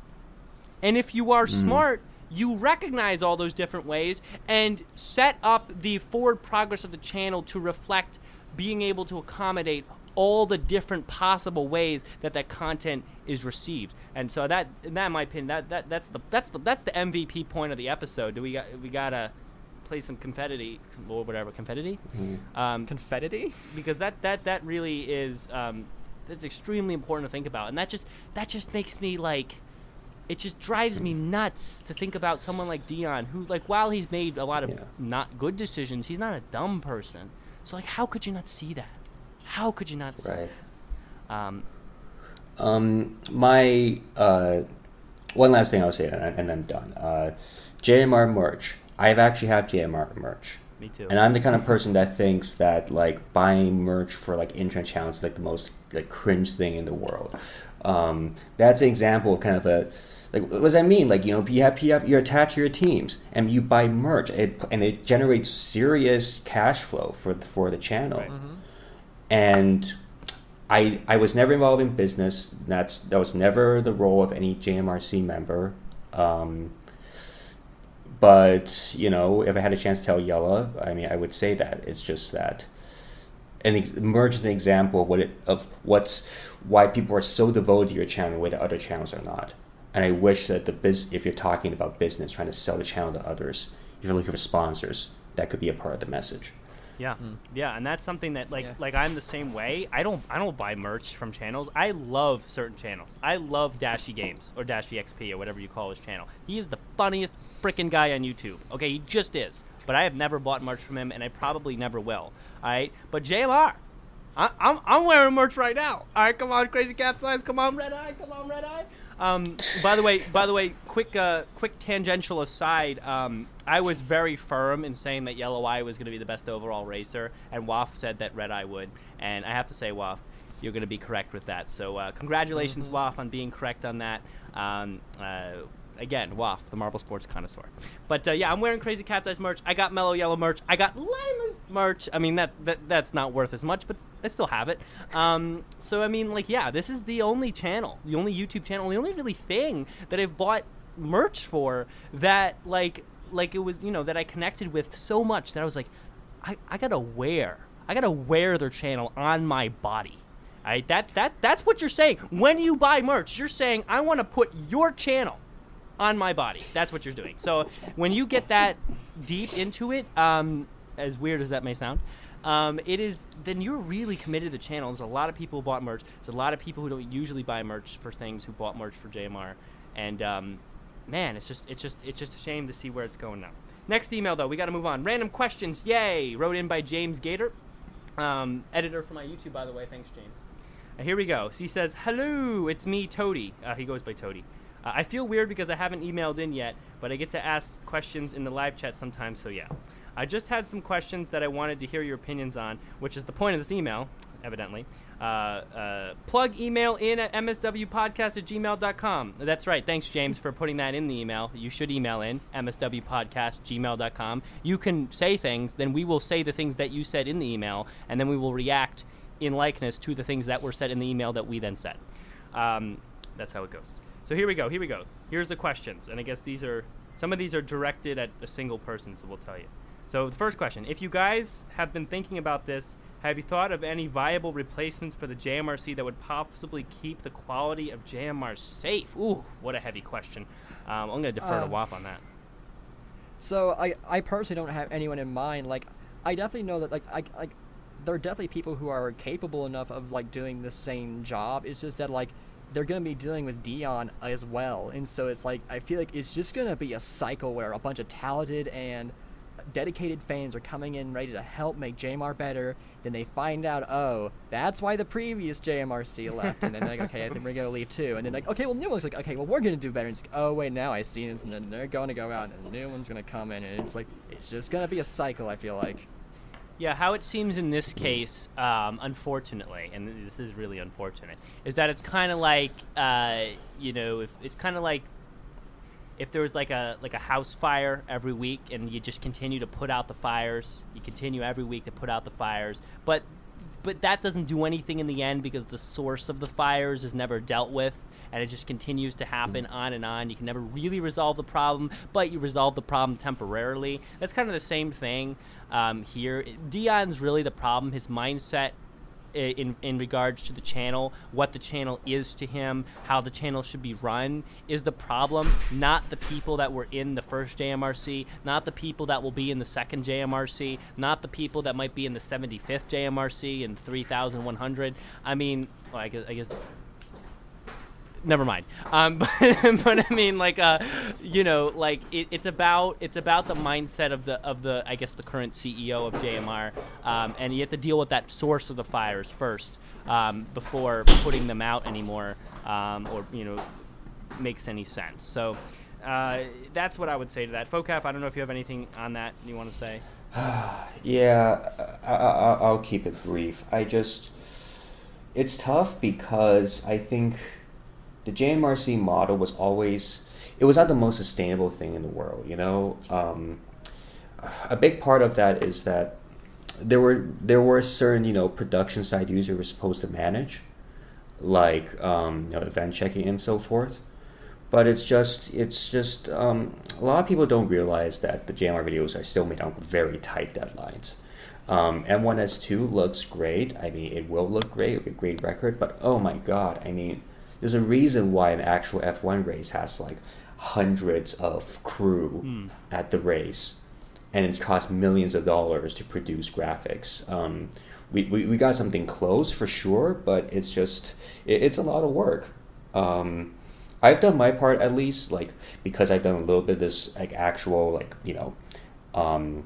And if you are hmm. smart, you recognize all those different ways and set up the forward progress of the channel to reflect being able to accommodate all the different possible ways that that content is received. And so that, in that in my opinion, that, that that's the that's the that's the MVP point of the episode. Do we got we gotta play some confetti or whatever confetti? Um, Confetti? because that that that really is um, that's extremely important to think about, and that just that just makes me like. It just drives me nuts to think about someone like Dion, who, like, while he's made a lot of Yeah. not good decisions, he's not a dumb person. So, like, how could you not see that? How could you not see Right. that? Um, Um, my uh, one last thing I'll say, and, and I'm done. Uh, JMR merch. I actually have JMR merch, me too. and I'm the kind of person that thinks that like buying merch for like internet channels is like the most like cringe thing in the world. Um, that's an example of kind of a like what does that mean? Like you know, you have, you have you attach your teams and you buy merch, it, and it generates serious cash flow for the, for the channel Right. and I I was never involved in business. That's that was never the role of any JMRC member. Um, but you know, if I had a chance to tell Jelle, I mean, I would say that it's just that. And ex- merge an example of what it of what's why people are so devoted to your channel, where the other channels are not. And I wish that the biz, if you're talking about business, trying to sell the channel to others, if you're looking for sponsors, that could be a part of the message. Yeah, mm. yeah, and that's something that like Yeah. like I'm the same way. I don't I don't buy merch from channels. I love certain channels. I love DashieGames or DashieXP or whatever you call his channel. He is the funniest freaking guy on YouTube. Okay, he just is. But I have never bought merch from him, and I probably never will. All right, but JMR, I, I'm I'm wearing merch right now. All right, come on, Crazy Cat's Eyes. Come on, Red Eye. Come on, Red Eye. Um, by the way, by the way, quick, uh, quick tangential aside. Um, I was very firm in saying that Yellow Eye was going to be the best overall racer, and Wof said that Red Eye would. And I have to say, Wof, you're going to be correct with that. So uh, congratulations, mm-hmm. Wof, on being correct on that. Um, uh, again, Wof, the Marble Sports connoisseur. But uh, yeah, I'm wearing Crazy Cat's Eyes merch. I got Mellow Yellow merch. I got Lima's merch. I mean, that, that that's not worth as much, but I still have it. Um, so I mean, like, yeah, this is the only channel, the only YouTube channel, the only really thing that I've bought merch for that like like it was you know that I connected with so much that I was like, I, I gotta wear I gotta wear their channel on my body. I, that that that's what you're saying when you buy merch. You're saying I want to put your channel on my body. That's what you're doing. So when you get that deep into it, um, as weird as that may sound, um, it is then you're really committed to the channel. There's a lot of people who bought merch. There's a lot of people who don't usually buy merch for things who bought merch for JMR, and um, man, it's just it's just it's just a shame to see where it's going now. Next email though, we got to move on. Random questions, yay! Wrote in by James Gator, um, editor for my YouTube, by the way. Thanks, James. Uh, here we go. So he says, "Hello, it's me, Toady." Uh, he goes by Toady. Uh, I feel weird because I haven't emailed in yet, but I get to ask questions in the live chat sometimes, so yeah. I just had some questions that I wanted to hear your opinions on, which is the point of this email, evidently. Uh, uh, plug email in at mswpodcast at gmail.com. That's right. Thanks, James, for putting that in the email. You should email in mswpodcast gmail.com. You can say things, then we will say the things that you said in the email, and then we will react in likeness to the things that were said in the email that we then said. Um, that's how it goes. So here we go. Here we go. Here's the questions, and I guess these are some of these are directed at a single person, so we'll tell you. So the first question: If you guys have been thinking about this, have you thought of any viable replacements for the JMRC that would possibly keep the quality of JMR safe? Ooh, what a heavy question. Um, I'm defer to um, Wof on that. So I, I personally don't have anyone in mind. Like, I definitely know that like I like there are definitely people who are capable enough of like doing the same job. It's just that like they're going to be dealing with Dion as well. And so it's like, I feel like it's just going to be a cycle where a bunch of talented and dedicated fans are coming in ready to help make JMR better. Then they find out, oh, that's why the previous JMRC left. And then they're like, okay, I think we're going to leave too. And then like, okay, well, new one's like, okay, well, we're going to do better. And like, oh, wait, now I see this. And then they're going to go out and the new one's going to come in. And it's like, it's just going to be a cycle, I feel like. Yeah, how it seems in this case, um, unfortunately, and this is really unfortunate, is that it's kind of like, uh, you know, if it's kind of like if there was like a like a house fire every week, and you just continue to put out the fires, you continue every week to put out the fires, but but that doesn't do anything in the end because the source of the fires is never dealt with and it just continues to happen on and on. You can never really resolve the problem, but you resolve the problem temporarily. That's kind of the same thing um, here. Dion's really the problem. His mindset in in regards to the channel, what the channel is to him, how the channel should be run is the problem, not the people that were in the first JMRC, not the people that will be in the second JMRC, not the people that might be in the 75th JMRC and 3100. I mean, well, I guess, I guess never mind. Um, but, but I mean, like, uh, you know, like it, it's about it's about the mindset of the of the I guess the current CEO of JMR, um, and you have to deal with that source of the fires first um, before putting them out anymore, um, or you know, makes any sense. So. Uh, that's what I would say to that. Foucaulf, I don't know if you have anything on that you want to say. yeah, I, will keep it brief. I just, it's tough because I think the JMRC model was always it was not the most sustainable thing in the world. You know, um, a big part of that is that there were there were certain you know production side users were supposed to manage, like um, you know, event checking and so forth. But it's just it's just um, a lot of people don't realize that the JMR videos are still made on very tight deadlines. Um, M1S2 looks great. I mean, it will look great. It'll be a great record. But oh my god, I mean there's a reason why an actual F1 race has like hundreds of crew mm. at the race, and it's cost millions of dollars to produce graphics. Um, we, we, we got something close for sure, but it's just it, it's a lot of work. Um, I've done my part at least, like because I've done a little bit of this like actual like you know, um,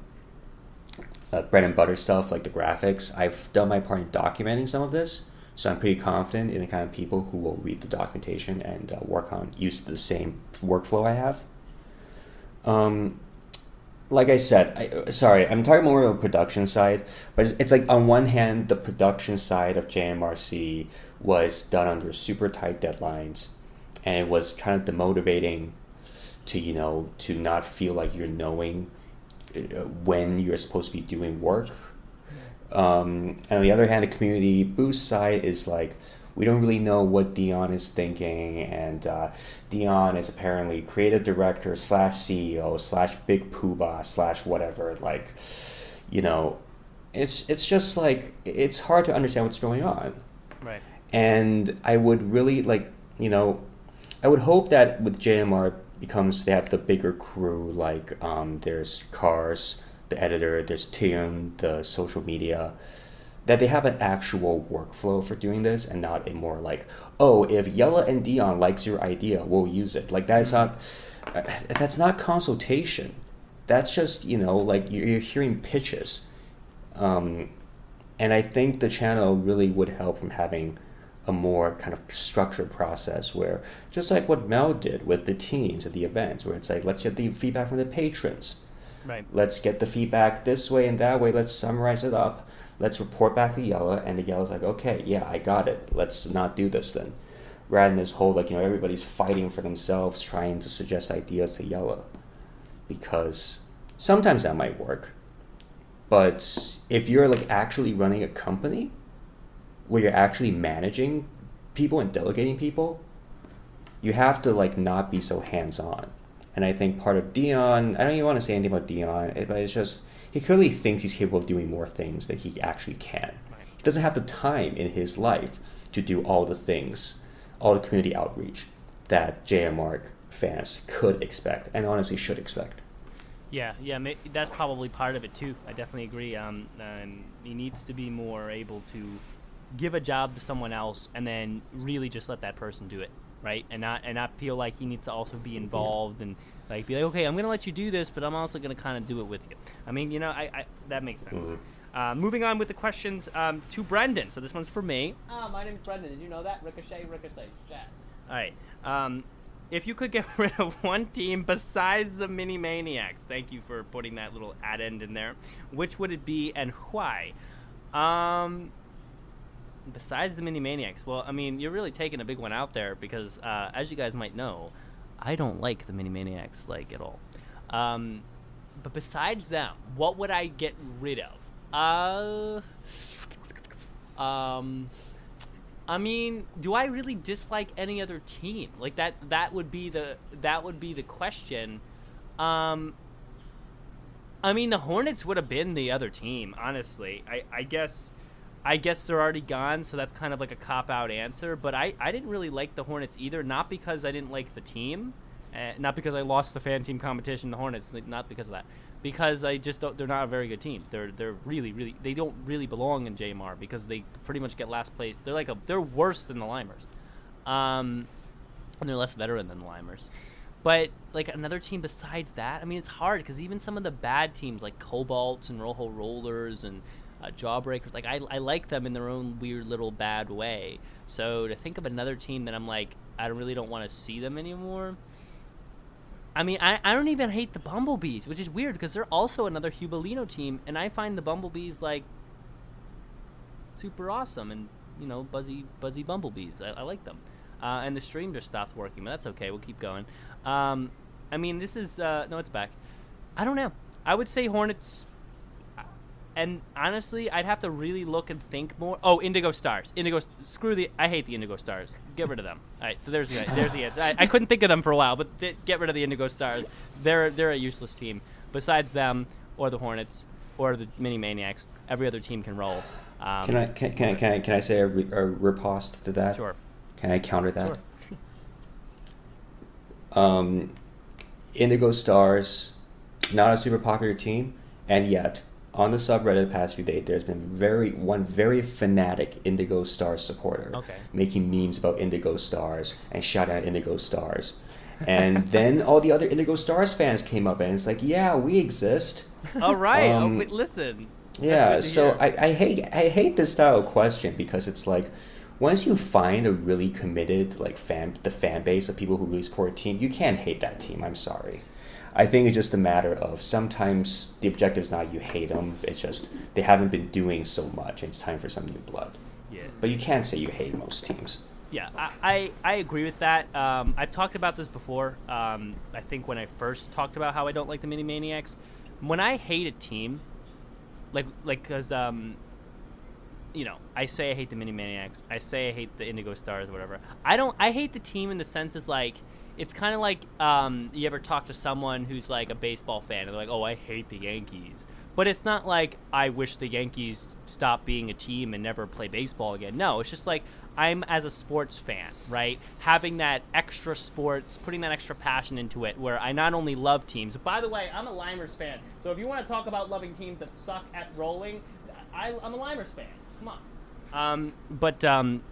uh, bread and butter stuff like the graphics. I've done my part in documenting some of this, so I'm pretty confident in the kind of people who will read the documentation and uh, work on use the same workflow I have. Um, like I said, I, sorry, I'm talking more of the production side, but it's, it's, like on one hand, the production side of JMRC was done under super tight deadlines, and it was kind of demotivating to you know to not feel like you're knowing uh, when you're supposed to be doing work. Um, and on the other hand, the community boost side is like we don't really know what Dion is thinking, and uh, Dion is apparently creative director slash CEO slash big poobah slash whatever. Like, you know, it's it's just like it's hard to understand what's going on. Right. And I would really like, you know, I would hope that with JMR becomes they have the bigger crew. Like, um, there's Cars, the editor, there's Tim, the social media that they have an actual workflow for doing this and not a more like, oh, if Jelle and Dion likes your idea, we'll use it. Like that's not uh, that's not consultation. That's just you know like you're, hearing pitches, um, and I think the channel really would help from having a more kind of structured process where just like what Mel did with the teams at the events, where it's like let's get the feedback from the patrons. Right. Let's get the feedback this way and that way. Let's summarize it up let's report back to Jelle, and the Jelle's like, okay, yeah, I got it. Let's not do this then. Rather than this whole, like, you know, everybody's fighting for themselves, trying to suggest ideas to Jelle. Because sometimes that might work. But if you're, like, actually running a company where you're actually managing people and delegating people, you have to, like, not be so hands on. And I think part of Dion, I don't even want to say anything about Dion, but it's just he clearly thinks he's capable of doing more things than he actually can. He doesn't have the time in his life to do all the things, all the community outreach that JMR fans could expect and honestly should expect. Yeah, yeah, that's probably part of it too. I definitely agree. Um, and he needs to be more able to give a job to someone else and then really just let that person do it, right? And not and not feel like he needs to also be involved and like, be like, okay, I'm gonna let you do this, but I'm also gonna kind of do it with you. I mean, you know, I, I that makes sense. Mm-hmm. Uh, moving on with the questions um, to Brendan. So this one's for me. Ah, my name's Brendan. Did you know that? Ricochet, Ricochet, chat. All right. Um, if you could get rid of one team besides the Mini Maniacs, thank you for putting that little add end in there. Which would it be and why? Um, besides the Mini Maniacs, well, I mean, you're really taking a big one out there because, uh, as you guys might know, I don't like the Mini Maniacs like at all. Um, but besides them, what would I get rid of? Uh, um, I mean, do I really dislike any other team? Like that that would be the that would be the question. Um, I mean, the Hornets would have been the other team, honestly. I I guess I guess they're already gone, so that's kind of like a cop out answer. But I, I didn't really like the Hornets either, not because I didn't like the team, uh, not because I lost the fan team competition, the Hornets, not because of that, because I just don't. They're not a very good team. They're they're really really they don't really belong in JMR because they pretty much get last place. They're like a they're worse than the Limers, um, and they're less veteran than the Limers. But like another team besides that, I mean, it's hard because even some of the bad teams like Cobalts and Rojo Rollers and uh, Jawbreakers. Like I, I like them in their own weird little bad way. So to think of another team that I'm like, I really don't want to see them anymore. I mean, I, I don't even hate the Bumblebees, which is weird because they're also another Hubelino team, and I find the Bumblebees like super awesome and you know buzzy buzzy bumblebees. I, I like them. Uh, and the stream just stopped working, but that's okay. We'll keep going. Um, I mean, this is uh, no, it's back. I don't know. I would say Hornets and honestly, I'd have to really look and think more. Oh, Indigo Stars. Indigo. Screw the. I hate the Indigo Stars. Get rid of them. All right. So there's the there's the answer. I, I couldn't think of them for a while, but th- get rid of the Indigo Stars. They're they're a useless team. Besides them, or the Hornets, or the Mini Maniacs, every other team can roll. Um, can I can, can, I, can I can I say a, re, a riposte to that? Sure. Can I counter that? Sure. um, Indigo Stars, not a super popular team, and yet on the subreddit the past few days, there's been very one very fanatic Indigo Stars supporter okay. making memes about Indigo Stars and shouting out Indigo Stars. And then all the other Indigo Stars fans came up and it's like, yeah, we exist. All right. Oh, um, oh, wait, listen. Yeah, so. I, I hate I hate this style of question because it's like once you find a really committed like fan the fan base of people who really support a team, you can't hate that team. I'm sorry. I think it's just a matter of sometimes the objective is not you hate them. It's just they haven't been doing so much. And it's time for some new blood. Yeah. But you can't say you hate most teams. Yeah, I, I, I agree with that. Um, I've talked about this before. Um, I think when I first talked about how I don't like the Mini Maniacs, when I hate a team, like like because um, you know, I say I hate the Mini Maniacs. I say I hate the Indigo Stars or whatever. I don't. I hate the team in the sense is like. It's kind of like um, you ever talk to someone who's like a baseball fan and they're like, "Oh, I hate the Yankees," but it's not like I wish the Yankees stopped being a team and never play baseball again. No, it's just like I'm as a sports fan, right? Having that extra sports, putting that extra passion into it, where I not only love teams. By the way, I'm a Limers fan, so if you want to talk about loving teams that suck at rolling, I, I'm a Limers fan. Come on. Um, but um,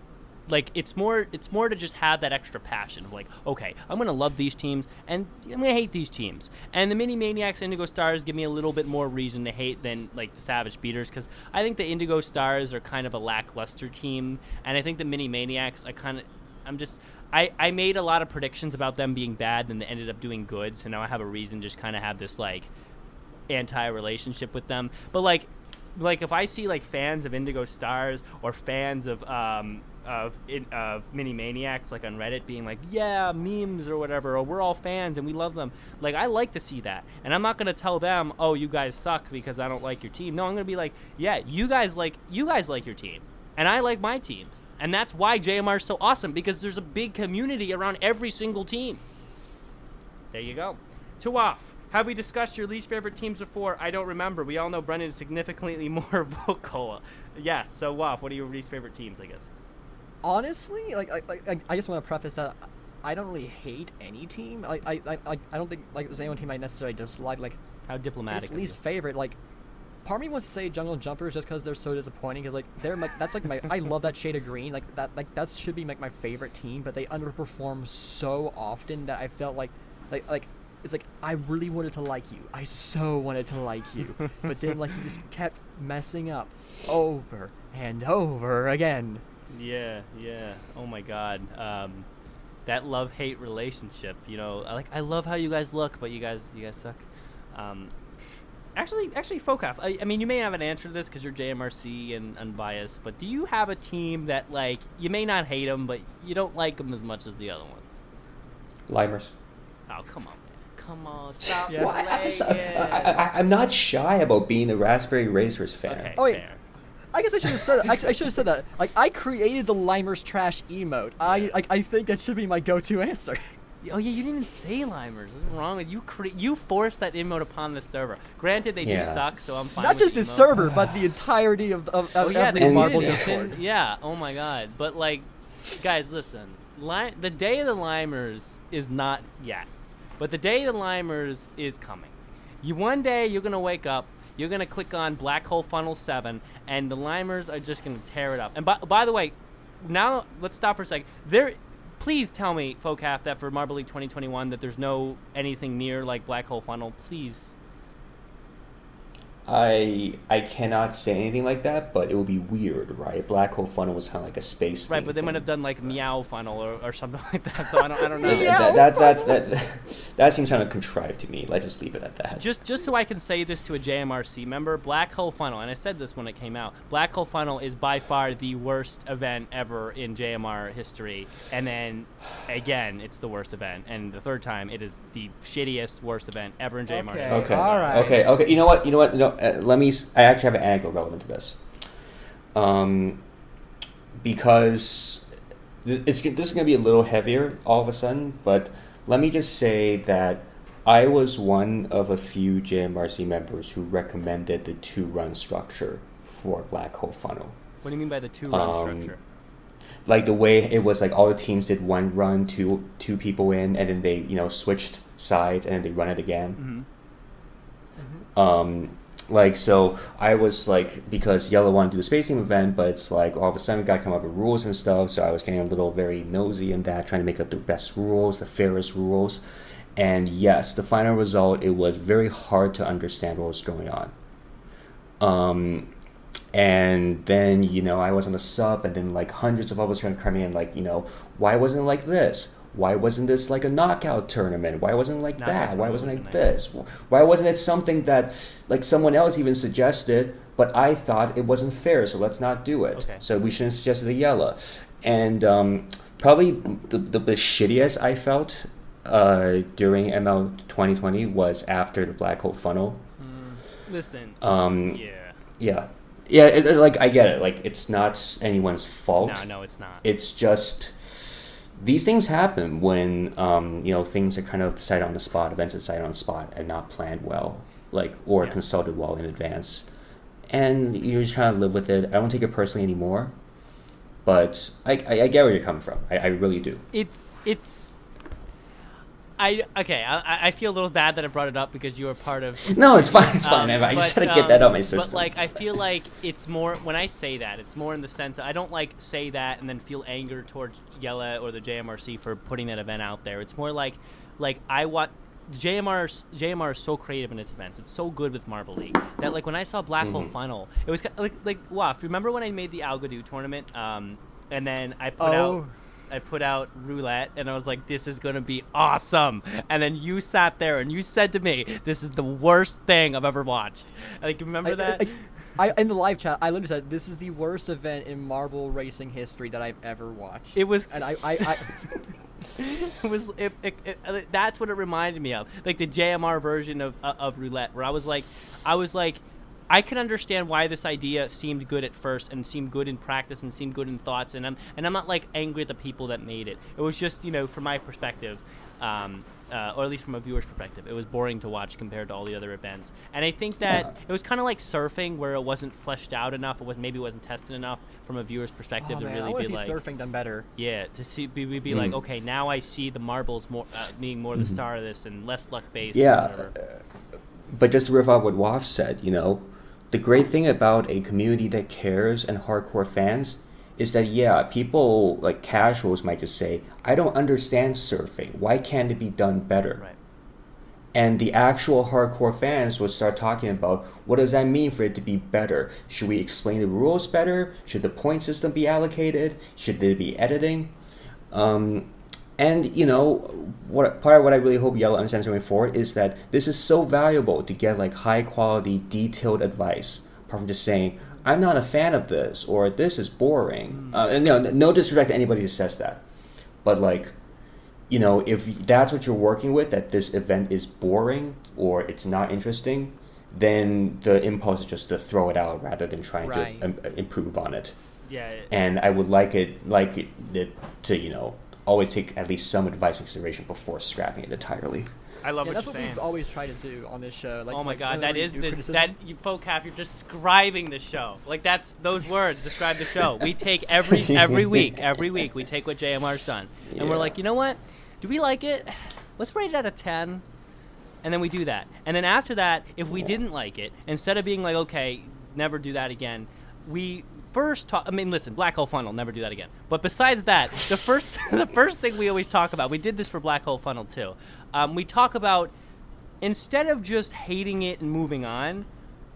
like it's more it's more to just have that extra passion of like okay i'm gonna love these teams and i'm gonna hate these teams. And the mini maniacs indigo stars give me a little bit more reason to hate than like the Savage Speeders because i think the indigo stars are kind of a lackluster team and i think the mini maniacs i kind of i'm just I, I made a lot of predictions about them being bad and they ended up doing good so now i have a reason just kind of have this like anti relationship with them. But like like if I see like fans of Indigo Stars or fans of um of of Mini Maniacs like on Reddit being like yeah memes or whatever or we're all fans and we love them like I like to see that and I'm not gonna tell them oh you guys suck because I don't like your team no I'm gonna be like yeah you guys like you guys like your team and I like my teams and that's why JMR is so awesome because there's a big community around every single team there you go two off have we discussed your least favorite teams before? I don't remember. We all know Brendan is significantly more vocal. Yes. So, Wof, what are your least favorite teams? I guess. Honestly, like, like, like, I just want to preface that I don't really hate any team. Like, I, I, I, I don't think like there's any one team I necessarily dislike. Like, How diplomatic. least, you. least favorite. Like, part of me wants to say Jungle Jumpers just because they're so disappointing. Because like they're like that's like my I love that shade of green. Like that like that should be like my favorite team, but they underperform so often that I felt like like like. It's like I really wanted to like you. I so wanted to like you, but then like you just kept messing up over and over again. Yeah, yeah. Oh my God. Um, that love hate relationship. You know, I like I love how you guys look, but you guys you guys suck. Um, actually, actually, Foucaulf. I, I mean, you may have an answer to this because you're JMRC and unbiased. But do you have a team that like you may not hate them, but you don't like them as much as the other ones? Limers. Oh come on, man. Come on, stop Yeah. Why- I'm. I, I, I'm not shy about being a Raspberry Racers fan. Okay, Oh, yeah. fair. I guess I should have said that. Actually, I should have said that. Like, I created the Limers Trash emote. I like, I think that should be my go-to answer. Oh yeah, you didn't even say limers. What's wrong with you? Cre- you forced that emote upon the server. Granted, they Yeah. do suck, so I'm fine. Not with just the emote. server, but the entirety of, of, of Oh yeah, every the Marble. Discord. Discord. Yeah. Oh my god. But like, guys, listen. Li- the day of the limers is not yet, but the day of the limers is coming. You one day you're gonna wake up. You're gonna click on Black Hole Funnel Seven, and the limers are just gonna tear it up. And by, by the way, now let's stop for a second. There, please tell me, Foucaulf, that for Marble League 2021 that there's no anything near like Black Hole Funnel. Please. I I cannot say anything like that, but it would be weird, right? Black hole funnel was kind of like a space. Right, but they might have done like Meow Funnel or, or something like that. So I don't, I don't know. That, that, that, that's that. That seems kind of contrived to me. Let's just leave it at that. just just so I can say this to a JMRC member, Black Hole Funnel, and I said this when it came out. Black Hole Funnel is by far the worst event ever in JMR history, and then again, it's the worst event, and the third time, it is the shittiest worst event ever in JMR Okay. history. Okay. All right. Okay. Okay. You know what? You know what? You know. Uh, let me. I actually have an anecdote relevant to this. Um, because it's this is going to be a little heavier all of a sudden, but let me just say that I was one of a few JMRC members who recommended the two-run structure for Black Hole Funnel. What do you mean by the two-run Um, structure? like the way it was like all the teams did one run two two people in and then they you know switched sides and then they run it again hmm um like so i was like because Jelle wanted to do a space team event but it's like all of a sudden we got to come up with rules and stuff so i was getting a little very nosy in that trying to make up the best rules the fairest rules and yes the final result it was very hard to understand what was going on Um, and then you know I was on the sub, and then like hundreds of others started coming in, like you know why wasn't it like this? Why wasn't this like a knockout tournament? Why wasn't it like Knockout that? Why wasn't it like this? Why wasn't it something that like someone else even suggested, but I thought it wasn't fair, so let's not do it. Okay. So we shouldn't suggest the Jelle. And um, probably the, the, the shittiest I felt uh, during ML 2020 was after the black hole funnel. Listen. Um, yeah. yeah, yeah. It, it- like I get it. Like it's not anyone's fault. No, no, it's not. It's just these things happen when um, you know things are kind of decided on the spot, events are decided on the spot, and not planned well, like or Yeah. consulted well in advance. And you're just trying to live with it. I don't take it personally anymore, but I, I, I get where you're coming from. I, I really do. it's it's. I okay. I I- I feel a little bad that I brought it up because you were part of. No, it's fine. It's fine. Um, I just but, had to get that out of my um, system. But like, I feel like it's more when I say that, it's more in the sense that I don't like say that and then feel anger towards Jelle or the JMRC for putting that event out there. It's more like, like I want. JMR JMR is so creative in its events. It's so good with Marble League that like when I saw Black Hole Mhm. Funnel, it was like like wow. Remember when I made the Algodoo tournament? Um, and then I put Oh. out I put out roulette and I was like, this is gonna be awesome. And then you sat there and you said to me, this is the worst thing I've ever watched. Like, remember I- that? I, I, in the live chat, I literally said this is the worst event in marble racing history that I've ever watched. It was- and I, I, I it was it, it, it, uh, that's what it reminded me of like the JMR version of uh, of roulette where I was like I was like I can understand why this idea seemed good at first and seemed good in practice and seemed good in thoughts and I'm and I'm not like angry at the people that made it it was just you know from my perspective um, uh, or at least from a viewer's perspective it was boring to watch compared to all the other events and I think that Yeah. it was kind of like surfing where it wasn't fleshed out enough it was maybe it wasn't tested enough from a viewer's perspective oh, to man, really want be to see like surfing done better. yeah, to see be, be, be like, Mm. okay, now I see the marbles more uh, being more the star of this and less luck based. Yeah, whatever. but just to riff off what Wof said, you know, the great thing about a community that cares and hardcore fans is that yeah, people like casuals might just say, "I don't understand surfing. Why can't it be done better?" right. And the actual hardcore fans would start talking about what does that mean for it to be better? Should we explain the rules better? Should the point system be allocated? Should there be editing? Um, and you know, what part of what I really hope Jelle understands going forward is that this is so valuable to get like high quality, detailed advice, apart from just saying, "I'm not a fan of this" or "This is boring." Uh, and no, no disrespect to anybody who says that, but like you know, if that's what you're working with, that this event is boring or it's not interesting, then the impulse is just to throw it out rather than trying Right. to um, improve on it. Yeah. And I would like it, like it, it to, you know, always take at least some advice and consideration before scrapping it entirely. I love Yeah, what that's you're what saying. we've always tried to do on this show. Like, oh my like, god, that is that we is do the criticism- that you Foucaulf. You're describing the show. Like that's those words describe the show. We take every every week, every week we take what JMR's done, and we're like, you know what? Do we like it? Let's rate it out of ten. And then we do that. And then after that, if we didn't like it, instead of being like, okay, never do that again, we first talk. I mean, listen, Black Hole Funnel, never do that again. But besides that, the first the first thing we always talk about, we did this for Black Hole Funnel too. Um, we talk about instead of just hating it and moving on,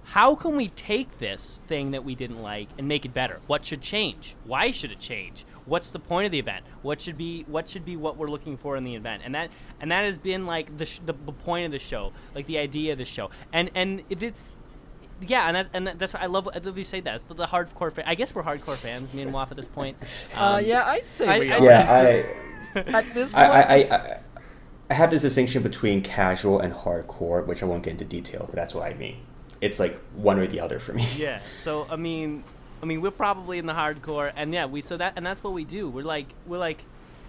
how can we take this thing that we didn't like and make it better? What should change? Why should it change? What's the point of the event? What should be what should be what we're looking for in the event? And that and that has been like the the point of the show, like the idea of the show. And and it's yeah, and that, and that's what I love. I love you say that. It's the, the hardcore. Fa- I guess we're hardcore fans, me and Wof at this point. Uh, Um, yeah, I'd say I- we I- are. Yeah, I, At this I, point, I, I, I, I have this distinction between casual and hardcore, which I won't get into detail, but that's what I mean. It's like one or the other for me. Yeah. So I mean, I mean, we're probably in the hardcore, and yeah, we so that and that's what we do. We're like, we're like,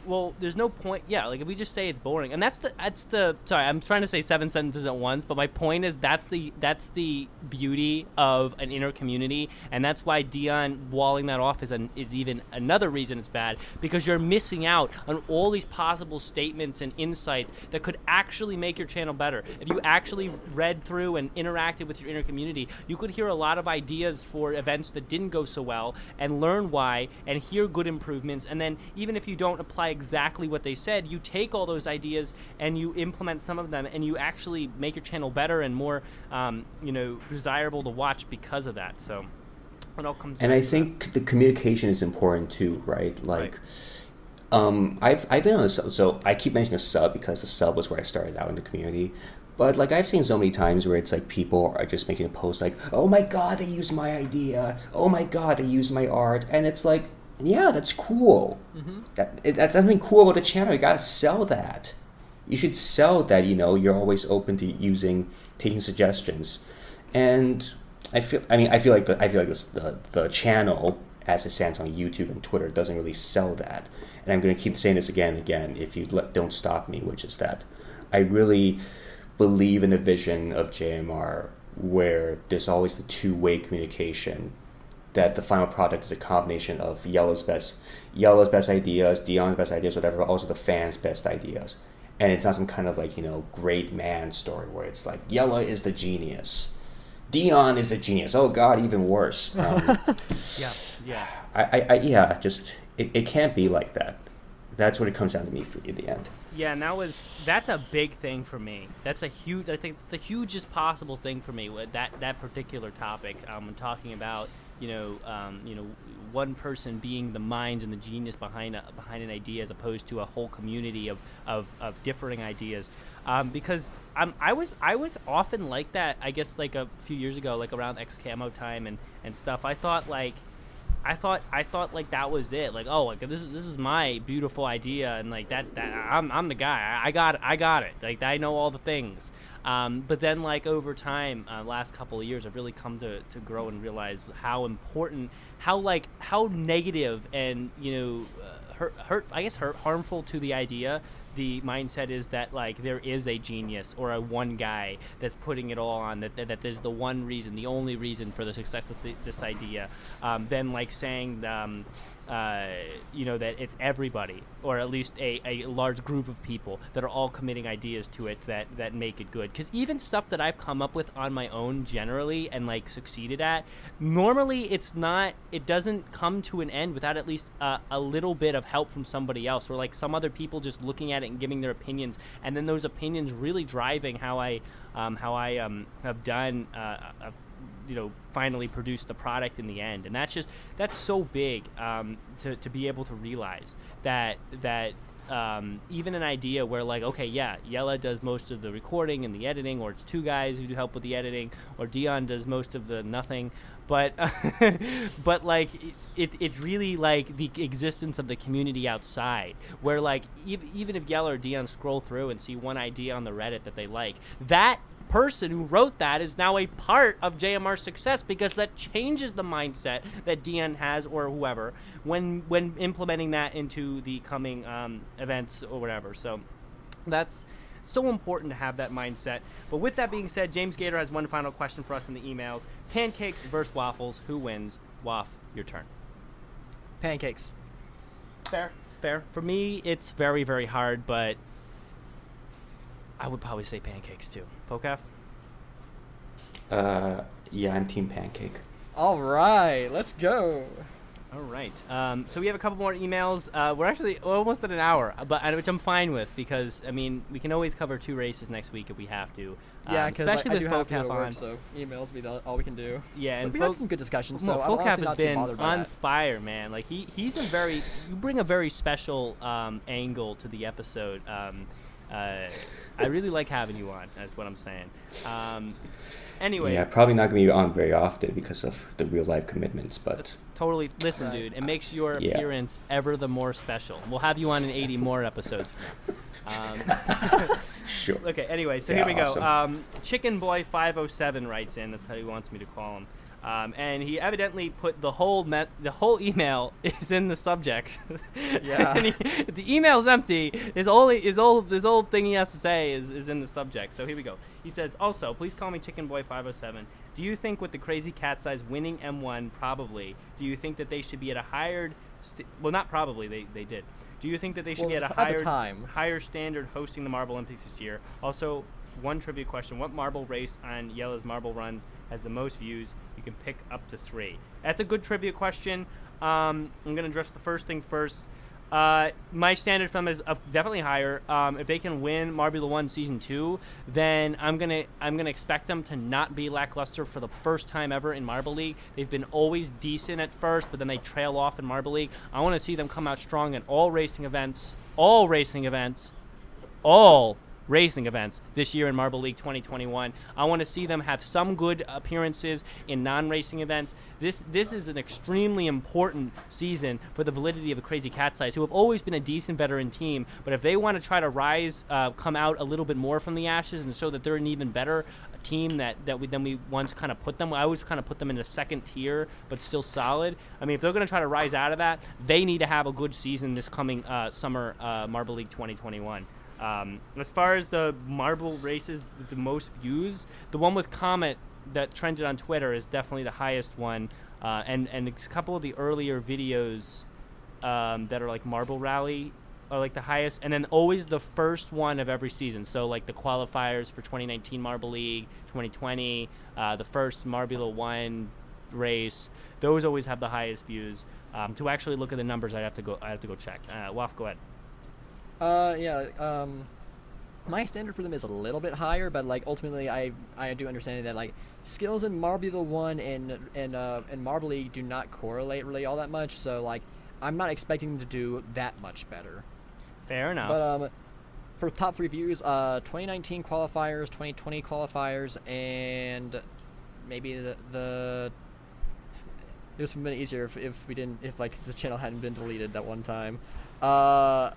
well, there's no point. Yeah, like if we just say it's boring, and that's the that's the sorry, I'm trying to say seven sentences at once, but my point is that's the that's the beauty of an inner community, and that's why Dion walling that off is an, is even another reason it's bad because you're missing out on all these possible statements and insights that could actually make your channel better. If you actually read through and interacted with your inner community, you could hear a lot of ideas for events that didn't go so well and learn why and hear good improvements. And then even if you don't apply exactly what they said, you take all those ideas and you implement some of them, and you actually make your channel better and more, um, you know, desirable to watch because of that. So it all comes. And I to that. think the communication is important too, right? Like, um, I've I've been on a sub, so I keep mentioning a sub because the sub was where I started out in the community. But like I've seen so many times where it's like people are just making a post like, "Oh my god, they used my idea! Oh my god, they used my art!" And it's like, yeah, that's cool. Mm-hmm. That that's something cool about the channel. You gotta sell that. You should sell that. You know, you're always open to using taking suggestions, and I feel. I mean, I feel like the I feel like this, the the channel as it stands on YouTube and Twitter doesn't really sell that. And I'm going to keep saying this again and again. If you let, don't stop me, which is that I really believe in a vision of JMR where there's always the two-way communication that the final product is a combination of Jelle's best Jelle's best ideas, Dion's best ideas, whatever, but also the fans' best ideas. And it's not some kind of like, you know, great man story where it's like Jelle is the genius. Dion is the genius. Oh god, even worse. Um, yeah, yeah. I, I, I yeah, just it, it can't be like that. That's what it comes down to me for, in the end. Yeah, and that was that's a big thing for me. That's a huge. I think it's the hugest possible thing for me with that that particular topic. Um, I'm talking about you know um, you know one person being the mind and the genius behind a, behind an idea as opposed to a whole community of of, of differing ideas. Um, because I was I was often like that. I guess like a few years ago, like around X Camo time and and stuff. I thought like. I thought I thought like that was it. Like, oh, like this is this is my beautiful idea, and like that, that I'm I'm the guy. I, I got I got it. Like I know all the things. Um, but then like over time, uh, last couple of years, I've really come to, to grow and realize how important, how like how negative and you know, uh, hurt, hurt I guess hurt harmful to the idea the mindset is that like there is a genius or a one guy that's putting it all on that that, that there's the one reason the only reason for the success of th- this idea. Um, then like saying um, uh, you know that it's everybody or at least a, a large group of people that are all committing ideas to it that that make it good. Because even stuff that i've come up with on my own generally and like succeeded at normally it's not it doesn't come to an end without at least a little bit of help from somebody else or like some other people just looking at it and giving their opinions. And then those opinions really driving how i um, how i um, have done uh, you know finally produce the product in the end. And that's just that's so big um, to, to be able to realize that that um, even an idea where like okay yeah Jelle does most of the recording and the editing or it's two guys who do help with the editing or Dion does most of the nothing. But but like it, it's really like the existence of the community outside where like ev- even if Jelle or Dion scroll through and see one idea on the Reddit that they like that person who wrote that is now a part of JMR's success because that changes the mindset that Dion has or whoever when when implementing that into the coming um, events or whatever. So that's so important to have that mindset. But with that being said, James Gator has one final question for us in the emails: Pancakes versus waffles. Who wins? Wof, your turn. Pancakes. Fair, fair. For me, it's very, very hard, but I would probably say pancakes too. Foucaulf? Uh, yeah, I'm Team Pancake. All right, let's go. All right. Um, so we have a couple more emails. Uh, we're actually almost at an hour, but uh, which I'm fine with because I mean we can always cover two races next week if we have to. Yeah, um, because especially I, I with do have to Foucaulf to work, on. so emails will be all we can do. Yeah, and but we Fo- had some good discussions, so well, Foucaulf has been on that. fire, man. Like he, he's a very you bring a very special um, angle to the episode. Um, uh, I really like having you on. That's what I'm saying. Um, anyway, Yeah, probably not gonna be on very often because of the real life commitments, but That's totally listen, Right. dude. It makes your Yeah. appearance ever the more special. We'll have you on in 80 more episodes. Um, sure. okay. Anyway, so Yeah, here we go. awesome. Um, Chicken Boy 507 writes in. That's how he wants me to call him. Um, and he evidently put the whole met- the whole email is in the subject. Yeah. he, the email's empty. His only his old his old thing he has to say is, is in the subject. So here we go. He says, also, please call me Chicken Boy 507. Do you think with the Crazy Cat's Eyes winning M1, probably, do you think that they should be at a higher, st- well, not probably, they, they did. Do you think that they should be at a higher time. higher standard hosting the Marble Olympics this year? Also, one trivia question: What marble race on Jelle's Marble Runs has the most views? You can pick up to three. That's a good trivia question. Um, I'm gonna address the first thing first. Uh, my standard for them is uh, definitely higher. Um, if they can win Marbula One season two, then I'm gonna I'm gonna expect them to not be lackluster for the first time ever in Marble League. They've been always decent at first, but then they trail off in Marble League. I want to see them come out strong in all racing events, all racing events, all racing events this year in Marble League 2021. I want to see them have some good appearances in non-racing events. This this is an extremely important season for the validity of the Crazy Cat's Eyes, who have always been a decent veteran team. But if they want to try to rise, uh, come out a little bit more from the ashes and show that they're an even better team that, that we then we once kind of put them. I always kind of put them in the second tier, but still solid. I mean, if they're going to try to rise out of that, they need to have a good season this coming uh, summer uh, Marble League 2021. Um, as far as the marble races with the most views, the one with Comet that trended on Twitter is definitely the highest one. Uh, and and a couple of the earlier videos um, that are like Marble Rally are like the highest, and then always the first one of every season. So like the qualifiers for 2019 Marble League, 2020, uh, the first Marbula One race. Those always have the highest views. Um, to actually look at the numbers, I'd have to go. I have to go check. Uh, Wof, go ahead. Uh, yeah. Um, my standard for them is a little bit higher, but like ultimately, I I do understand that like skills in Marbula One and and uh and Marble League do not correlate really all that much. So like, I'm not expecting them to do that much better. Fair enough. But um, for top three views, uh, 2019 qualifiers, 2020 qualifiers, and maybe the the. It would have been easier if, if we didn't if like the channel hadn't been deleted that one time. Uh,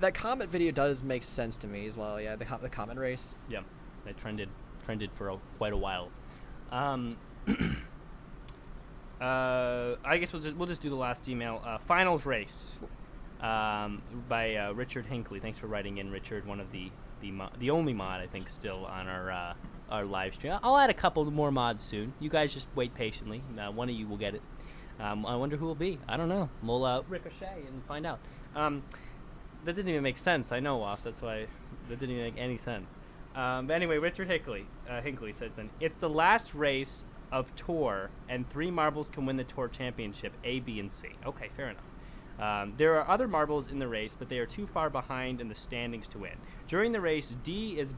that Comet video does make sense to me as well. Yeah, the the Comet race. Yeah, that trended trended for a, quite a while. Um, uh, I guess we'll just, we'll just do the last email. Uh, finals race um, by uh, Richard Hinckley. Thanks for writing in, Richard. One of the the mo- the only mod I think still on our uh, our live stream. I'll add a couple more mods soon. You guys just wait patiently. Uh, one of you will get it. Um, I wonder who will be. I don't know. We'll uh, ricochet and find out. That didn't even make sense. I know off. That's why that didn't even make any sense. Um, but anyway, Richard Hickley, uh, Hinckley says, then, "It's the last race of Tour, and three marbles can win the Tour Championship: A, B, and C." Okay, fair enough. Um, there are other marbles in the race, but they are too far behind in the standings to win. During the race, D is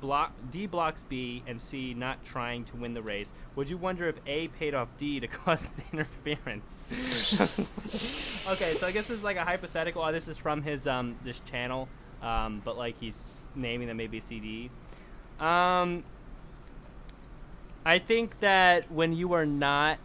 block D blocks B and C not trying to win the race. Would you wonder if A paid off D to cause the interference? okay, so I guess this is like a hypothetical. Oh, this is from his um this channel, um, but like he's naming them A B C D. Um, I think that when you are not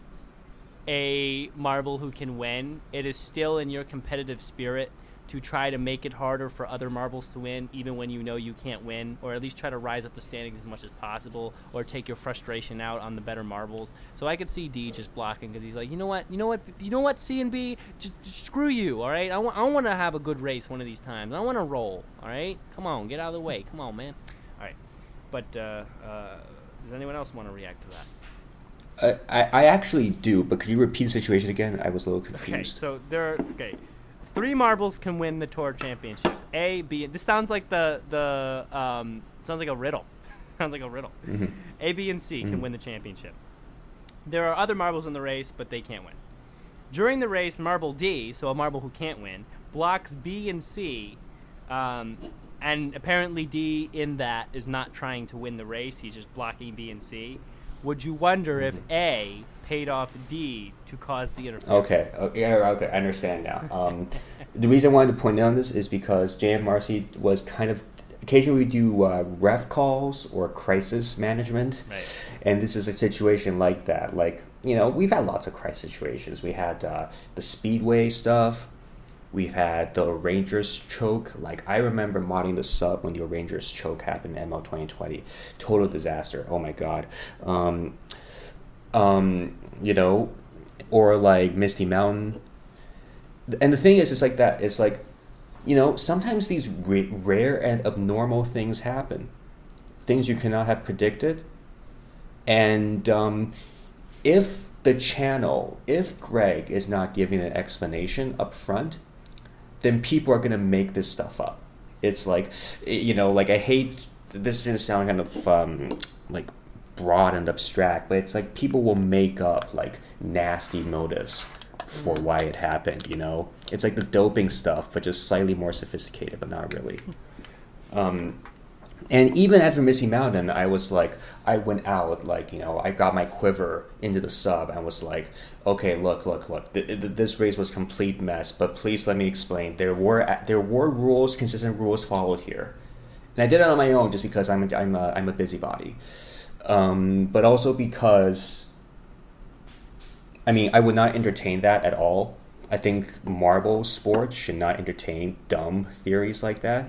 a marble who can win, it is still in your competitive spirit to try to make it harder for other marbles to win, even when you know you can't win, or at least try to rise up the standings as much as possible, or take your frustration out on the better marbles. So I could see D just blocking because he's like, you know what, you know what, you know what, C and B, just, just screw you, all right. I want, I want to have a good race one of these times. I want to roll, all right. Come on, get out of the way. Come on, man. All right. But uh, uh, does anyone else want to react to that? I, I actually do, but could you repeat the situation again? I was a little confused. Okay, confused. so there. Okay, three marbles can win the tour championship. A, B. This sounds like the the um sounds like a riddle. sounds like a riddle. Mhm. A, B, and C can Mhm. win the championship. There are other marbles in the race, but they can't win. During the race, marble D, so a marble who can't win, blocks B and C, um, and apparently D in that is not trying to win the race. He's just blocking B and C. Would you wonder if A paid off D to cause the interference? Okay, okay, yeah, okay, I understand now. Um, the reason I wanted to point out on this is because JMRC was kind of occasionally we do uh, ref calls or crisis management, Right. and this is a situation like that. Like you know, we've had lots of crisis situations. We had uh, the speedway stuff. We've had the Rangers choke. Like I remember modding the sub when the Rangers choke happened in ML 2020. Total disaster. Oh my god. Um, um, you know, or like Misty Mountain. And the thing is, it's like that. It's like, you know, sometimes these ra- rare and abnormal things happen, things you cannot have predicted. And um, if the channel, if Greg is not giving an explanation up front, then people are going to make this stuff up. It's like, you know, like I hate this is going to sound kind of um, like broad and abstract, but it's like people will make up like nasty motives for why it happened, you know? It's like the doping stuff, but just slightly more sophisticated, but not really. Um, and even after Misty Mountain, I was like, I went out, like, you know, I got my quiver into the sub and was like, okay, look, look, look, th- th- this race was complete mess, but please let me explain. There were there were rules, consistent rules followed here, and I did it on my own just because I'm a, I'm a, I'm a busybody, um, but also because, I mean, I would not entertain that at all. I think marble sports should not entertain dumb theories like that.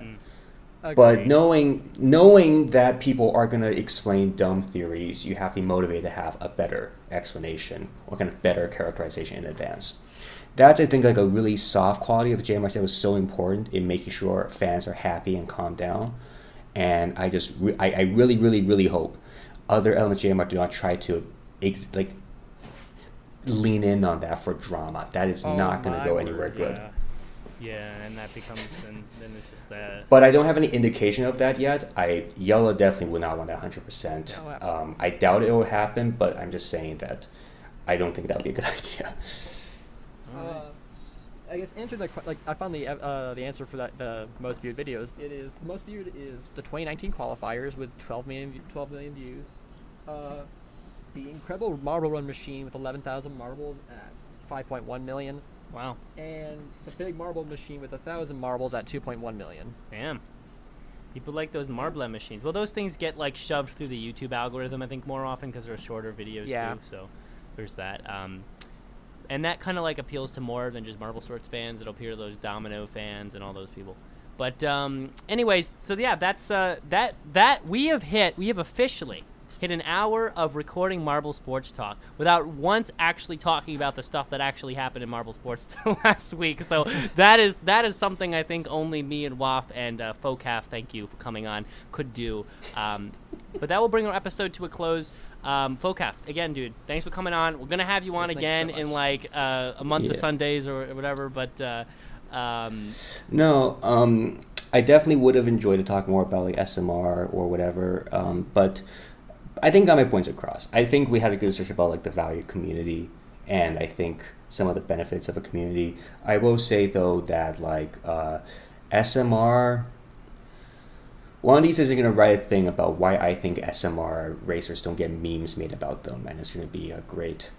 But knowing knowing that people are going to explain dumb theories, you have to be motivated to have a better explanation or kind of better characterization in advance. That's I think like a really soft quality of JMRC that was so important in making sure fans are happy and calm down. And I just I, I really really really hope other elements of JMR do not try to ex- like lean in on that for drama. That is Oh not going to my go word, anywhere good. Yeah. Yeah, and that becomes and then it's just that. But I don't have any indication of that yet. I Jelle definitely would not want that hundred percent. Oh, absolutely. Um, I doubt it will happen, but I'm just saying that I don't think that would be a good idea. Uh, I guess answering the like I found the uh, the answer for that the most viewed videos. It is the most viewed is the 2019 qualifiers with 12 million 12 million views. Uh, the incredible marble run machine with 11,000 marbles at 5.1 million, Wow. and the big marble machine with 1,000 marbles at 2.1 million. Damn. People like those Marblet machines. Well, those things get like shoved through the YouTube algorithm, I think, more often because they're shorter videos Yeah. too. So there's that. Um, and that kind of like appeals to more than just Marble Sports fans. It'll appeal to those Domino fans and all those people. But um, anyways, so yeah, that's uh, that that we have hit. We have officially hit an hour of recording Marble Sports Talk without once actually talking about the stuff that actually happened in Marble Sports last week. So that is that is something I think only me and Wof and uh, Foucaulf, thank you for coming on, could do. Um, but that will bring our episode to a close. Um, Foucaulf, again, dude, thanks for coming on. We're gonna have you on Yes, thank you so again in like uh, a month of Sundays or whatever. But uh, um, No, um, I definitely would have enjoyed to talk more about like SMR or whatever. Um, but I think got my points across. I think we had a good discussion about like the value community, and I think some of the benefits of a community. I will say though that like uh, SMR. One of these is going to write a thing about why I think SMR racers don't get memes made about them, and it's going to be a great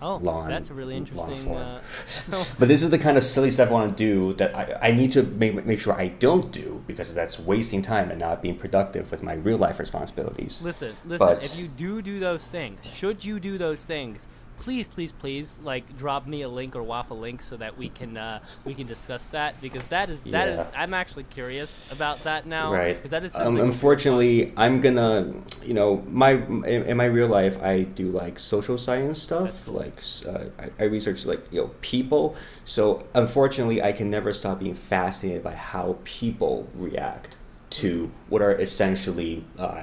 oh, Long- that's a really interesting. form. Uh, But this is the kind of silly stuff I want to do that I, I need to make, make sure I don't do because that's wasting time and not being productive with my real life responsibilities. Listen, listen. But- if you do do those things, should you do those things, please, please, please, like drop me a link or waffle link so that we can uh, we can discuss that because that is that is Yeah. I'm actually curious about that now. Right. Because that is Um, something. unfortunately, I'm gonna, you know, my in, in my real life, I do like social science stuff. Like uh, I, I research like you know people. So unfortunately, I can never stop being fascinated by how people react to what are essentially uh,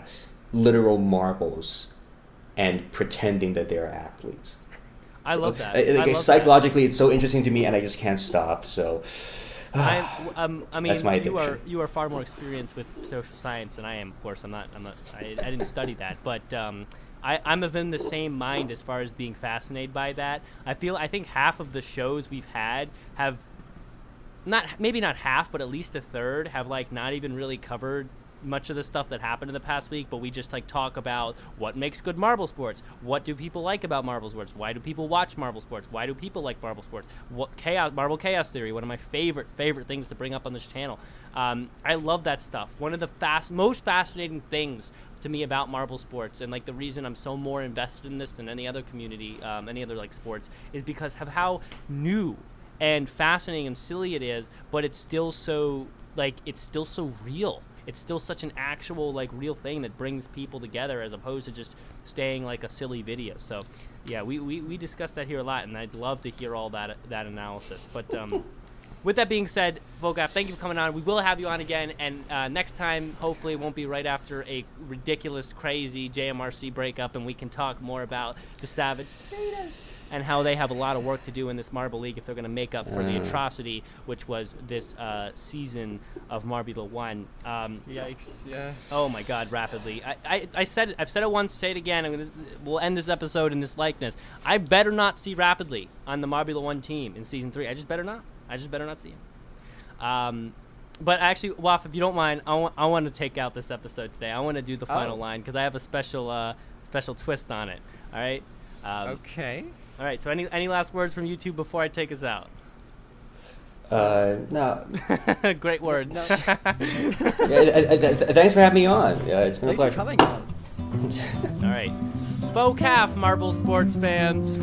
literal marbles and pretending that they're athletes. I love that. Uh, I like, love that. psychologically, it's so interesting to me, and I just can't stop. So, I'm, um, I mean, That's my you are addiction. you are far more experienced with social science than I am. Of course, I'm not. I'm not. I, I didn't study that, but um, I, I'm of in the same mind as far as being fascinated by that. I feel. I think half of the shows we've had have not maybe not half, but at least a third have like not even really covered much of the stuff that happened in the past week, but we just like talk about what makes good marble sports. What do people like about marble sports? Why do people watch marble sports? Why do people like marble sports? What chaos marble chaos theory, one of my favorite favorite things to bring up on this channel. Um, I love that stuff. One of the fast most fascinating things to me about marble sports and like the reason I'm so more invested in this than any other community, um, any other like sports, is because of how new and fascinating and silly it is, but it's still so like it's still so real. It's still such an actual like real thing that brings people together as opposed to just staying like a silly video. So yeah, we, we, we discussed that here a lot and I'd love to hear all that that analysis. But um with that being said, Foucaulf, thank you for coming on. We will have you on again, and uh, next time, hopefully, it won't be right after a ridiculous, crazy JMRC breakup, and we can talk more about the Savage Betas and how they have a lot of work to do in this Marble League if they're going to make up for the Uh. atrocity which was this uh, season of Marbula One. Um, Yikes! Yeah. Oh my God! Rapidly, I, I, I said it. I've said it once. Say it again. I mean, this, we'll end this episode in this likeness. I better not see rapidly on the Marbula One team in season three. I just better not. I just better not see him. Um, but actually, Wof, if you don't mind, I want I want to take out this episode today. I want to do the final Oh. line because I have a special uh, special twist on it. All right. Um, Okay. All right. So any any last words from you two before I take us out? Uh, no. Great words. No. Yeah, th- th- thanks for having me on. Yeah, it's been Thanks a for pleasure. coming on. All right. Foucaulf, Marble sports fans.